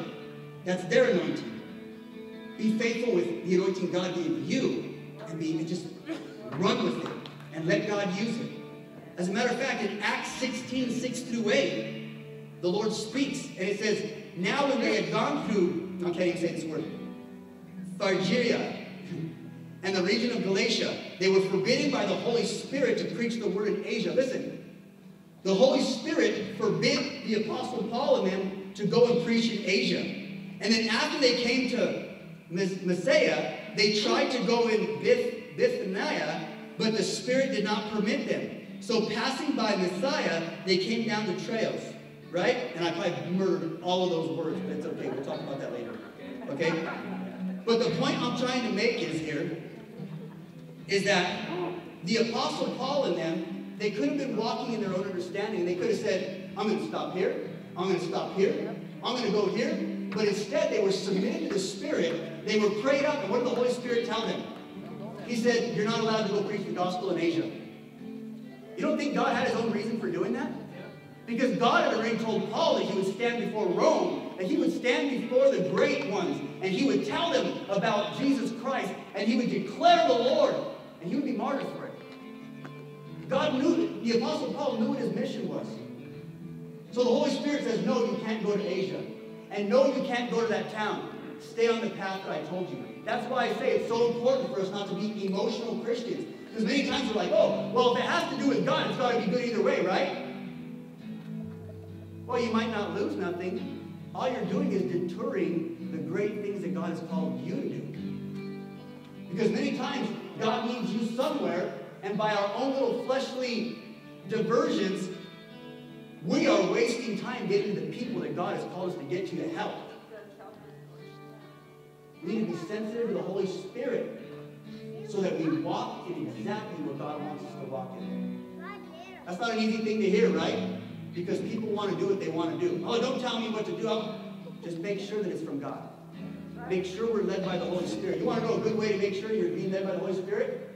That's their anointing. Be faithful with the anointing God gave you and be and just run with it and let God use it. As a matter of fact, in Acts 16, 6 through 8, the Lord speaks and it says, Now when they had gone through, I can't even say this word, Phrygia and the region of Galatia, they were forbidden by the Holy Spirit to preach the word in Asia. Listen, the Holy Spirit forbid the Apostle Paul and them to go and preach in Asia. And then after they came to Messiah, they tried to go in Bithynia, but the Spirit did not permit them. So passing by Messiah, they came down to Troas, right? And I probably murdered all of those words, but it's okay. We'll talk about that later. Okay? But the point I'm trying to make is here is that the Apostle Paul and them, they could have been walking in their own understanding. They could have said, I'm going to stop here. I'm going to stop here. I'm going to go here. But instead, they were submitted to the Spirit. They were prayed up. And what did the Holy Spirit tell them? He said, You're not allowed to go preach the gospel in Asia. You don't think God had his own reason for doing that? Because God had already told Paul that he would stand before Rome, that he would stand before the great ones, and he would tell them about Jesus Christ, and he would declare the Lord, and he would be martyred for it. God knew, the Apostle Paul knew what his mission was. So the Holy Spirit says, no, you can't go to Asia. And no, you can't go to that town. Stay on the path that I told you. That's why I say it's so important for us not to be emotional Christians. Because many times we're like, oh, well, if it has to do with God, it's got to be good either way, right? Well, you might not lose nothing. All you're doing is deterring the great things that God has called you to do. Because many times God needs you somewhere, and by our own little fleshly diversions, we are wasting time getting to the people that God has called us to get to to help. We need to be sensitive to the Holy Spirit so that we walk in exactly what God wants us to walk in. That's not an easy thing to hear, right? Because people want to do what they want to do. Oh, don't tell me what to do. I'll just make sure that it's from God. Make sure we're led by the Holy Spirit. You want to know a good way to make sure you're being led by the Holy Spirit?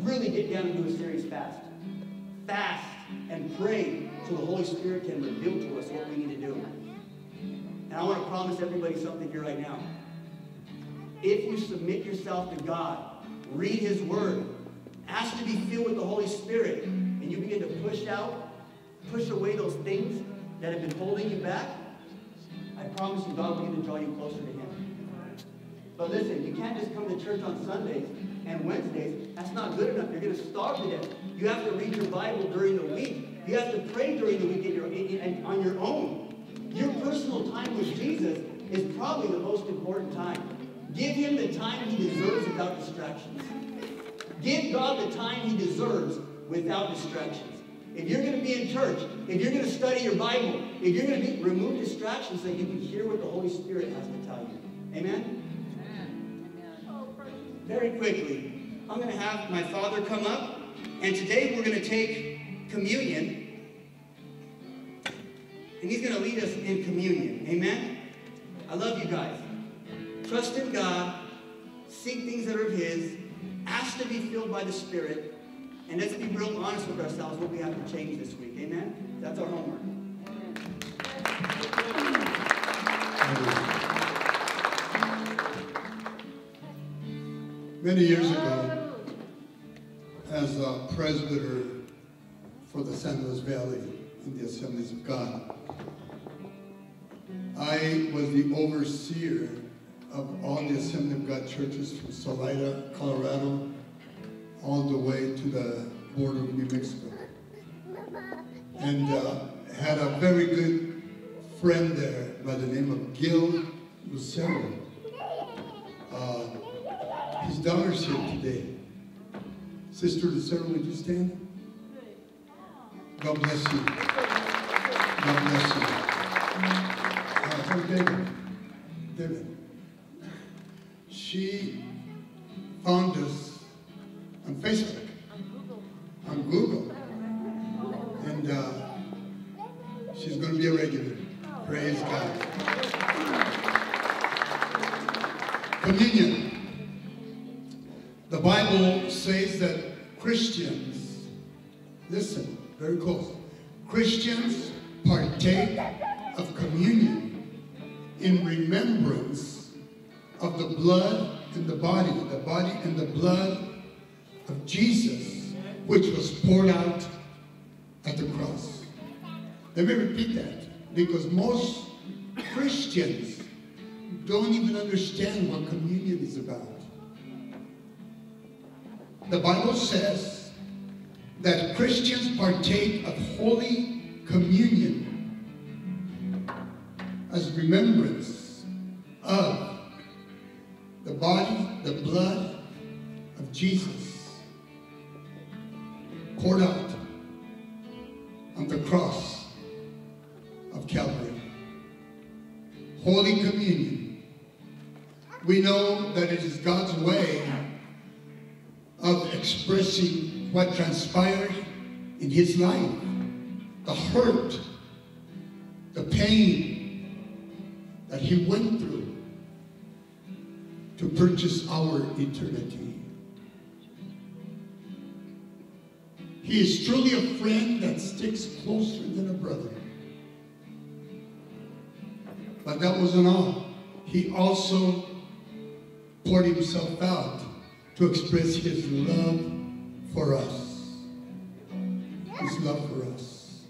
Really get down and do a serious fast. Fast and pray so the Holy Spirit can reveal to us what we need to do. And I want to promise everybody something here right now. If you submit yourself to God, read His Word, ask to be filled with the Holy Spirit, and you begin to push out, push away those things that have been holding you back, I promise you God will begin to draw you closer to Him. But listen, you can't just come to church on Sundays and Wednesdays. That's not good enough. You're going to starve to death. You have to read your Bible during the week. You have to pray during the week your, in, on your own. Your personal time with Jesus is probably the most important time. Give him the time he deserves without distractions. Give God the time he deserves without distractions. If you're going to be in church, if you're going to study your Bible, if you're going to be, remove distractions so you can hear what the Holy Spirit has to tell you. Amen? Very quickly, I'm going to have my father come up, and today we're going to take communion, and he's going to lead us in communion. Amen? I love you guys. Trust in God, seek things that are of His, ask to be filled by the Spirit, and let's be real honest with ourselves what we have to change this week. Amen? That's our homework. Many years ago, as a presbyter for the San Luis Valley in the Assemblies of God, I was the overseer of all the Assembly of God churches from Salida, Colorado, all the way to the border of New Mexico. And uh, had a very good friend there by the name of Gil Lucero. Daughter's here today. Sister Lucero, would you stand? God bless you. God bless you. Uh, David. David. She found us on Facebook, on Google, and uh, she's going to be a regular. Praise God. Communion. Christians, listen very close, Christians partake of communion in remembrance of the blood and the body, the body and the blood of Jesus, which was poured out at the cross. Let me repeat that, because most Christians don't even understand what communion is about. The Bible says that Christians partake of Holy Communion as remembrance of the body, the blood of Jesus poured out on the cross of Calvary. Holy Communion. We know that it is God's way of expressing what transpired in his life. The hurt, the pain that he went through to purchase our eternity. He is truly a friend that sticks closer than a brother. But that wasn't all. He also poured himself out to express his love for us. His love for us.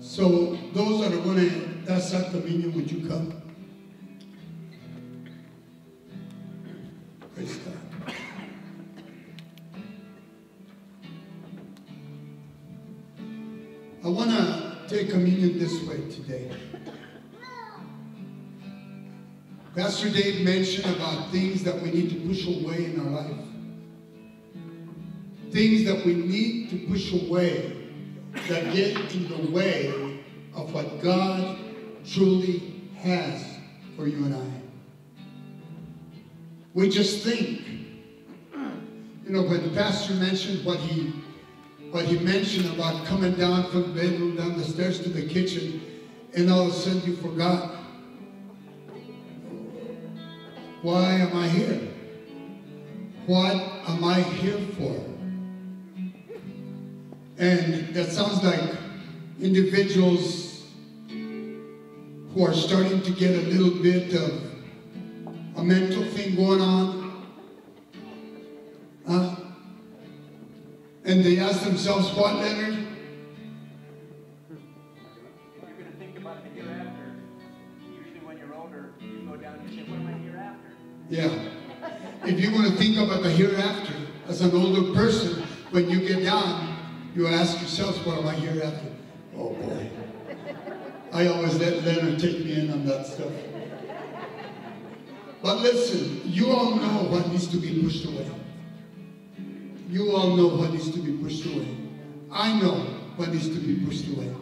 So those that are going to, that's our communion, would you come? Praise God. I want to take communion this way today. Pastor Dave mentioned about things that we need to push away in our life. Things that we need to push away that get in the way of what God truly has for you and I. We just think, you know, when the pastor mentioned what he what he mentioned about coming down from the bedroom down the stairs to the kitchen, and all of a sudden you forgot why am I here? What am I here for? And that sounds like individuals who are starting to get a little bit of a mental thing going on. Huh? And they ask themselves, what, Leonard? Yeah. If you want to think about the hereafter as an older person, when you get down, you ask yourself, what am I hereafter? Oh boy. I always let Leonard take me in on that stuff. But listen, you all know what needs to be pushed away. You all know what needs to be pushed away. I know what needs to be pushed away.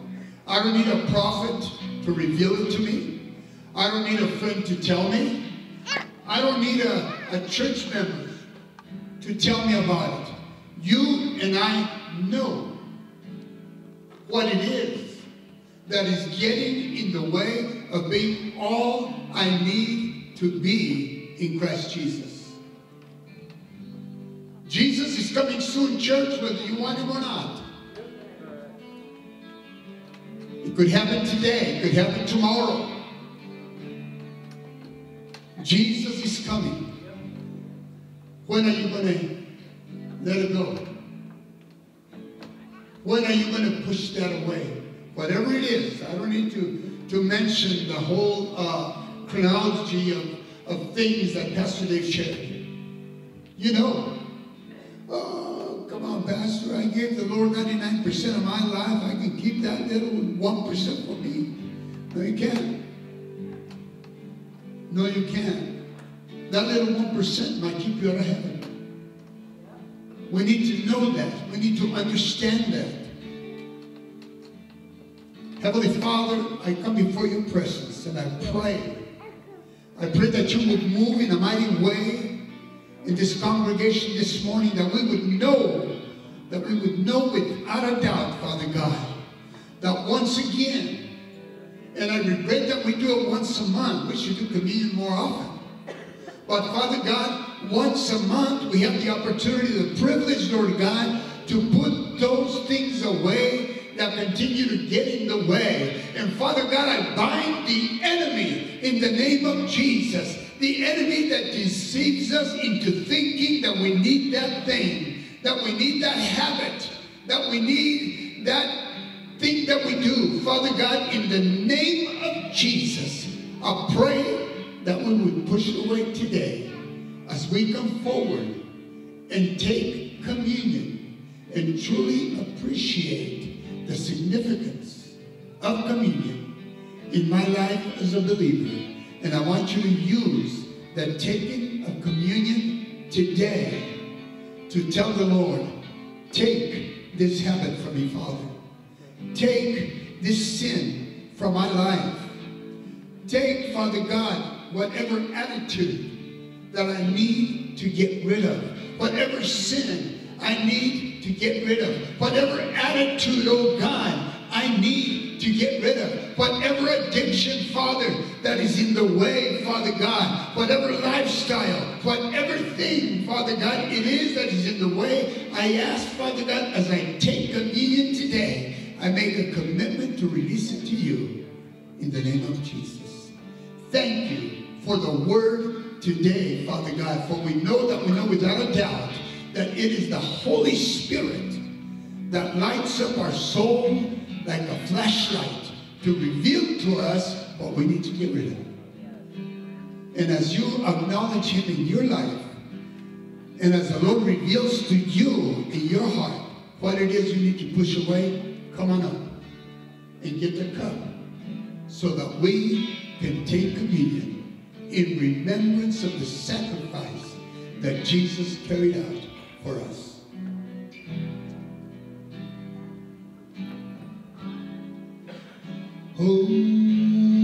I don't need a prophet to reveal it to me. I don't need a friend to tell me. I don't need a, a church member to tell me about it. You and I know what it is that is getting in the way of being all I need to be in Christ Jesus. Jesus is coming soon, church, whether you want him or not. It could happen today, it could happen tomorrow. Jesus is coming. When are you going to let it go? When are you going to push that away? Whatever it is, I don't need to, to mention the whole uh, chronology of, of things that Pastor Dave shared. You know, oh, come on, Pastor, I gave the Lord 99% of my life. I can keep that little 1% for me. No, you can't. No, you can't. That little 1% might keep you out of heaven. We need to know that. We need to understand that. Heavenly Father, I come before your presence and I pray. I pray that you would move in a mighty way in this congregation this morning, that we would know, that we would know without a doubt, Father God, that once again, and I regret that we do it once a month, we should do communion more often. But Father God, once a month we have the opportunity, the privilege, Lord God, to put those things away that continue to get in the way. And Father God, I bind the enemy in the name of Jesus. The enemy that deceives us into thinking that we need that thing, that we need that habit, that we need that thing that we do. Father God, in the name of Jesus, I pray that we would push away today as we come forward and take communion and truly appreciate the significance of communion in my life as a believer. And I want you to use that taking of communion today to tell the Lord, take this habit from me, Father. Take this sin from my life. Take, Father God, whatever attitude that I need to get rid of, whatever sin I need to get rid of, whatever attitude, oh God, I need to get rid of, whatever addiction, Father, that is in the way, Father God, whatever lifestyle, whatever thing, Father God, it is that is in the way, I ask, Father God, as I take communion today, I make a commitment to release it to you in the name of Jesus. Thank you for the word today, Father God, for we know that we know without a doubt that it is the Holy Spirit that lights up our soul like a flashlight to reveal to us what we need to get rid of. And as you acknowledge Him in your life, and as the Lord reveals to you in your heart what it is you need to push away, come on up and get the cup so that we can take communion in remembrance of the sacrifice that Jesus carried out for us. Oh.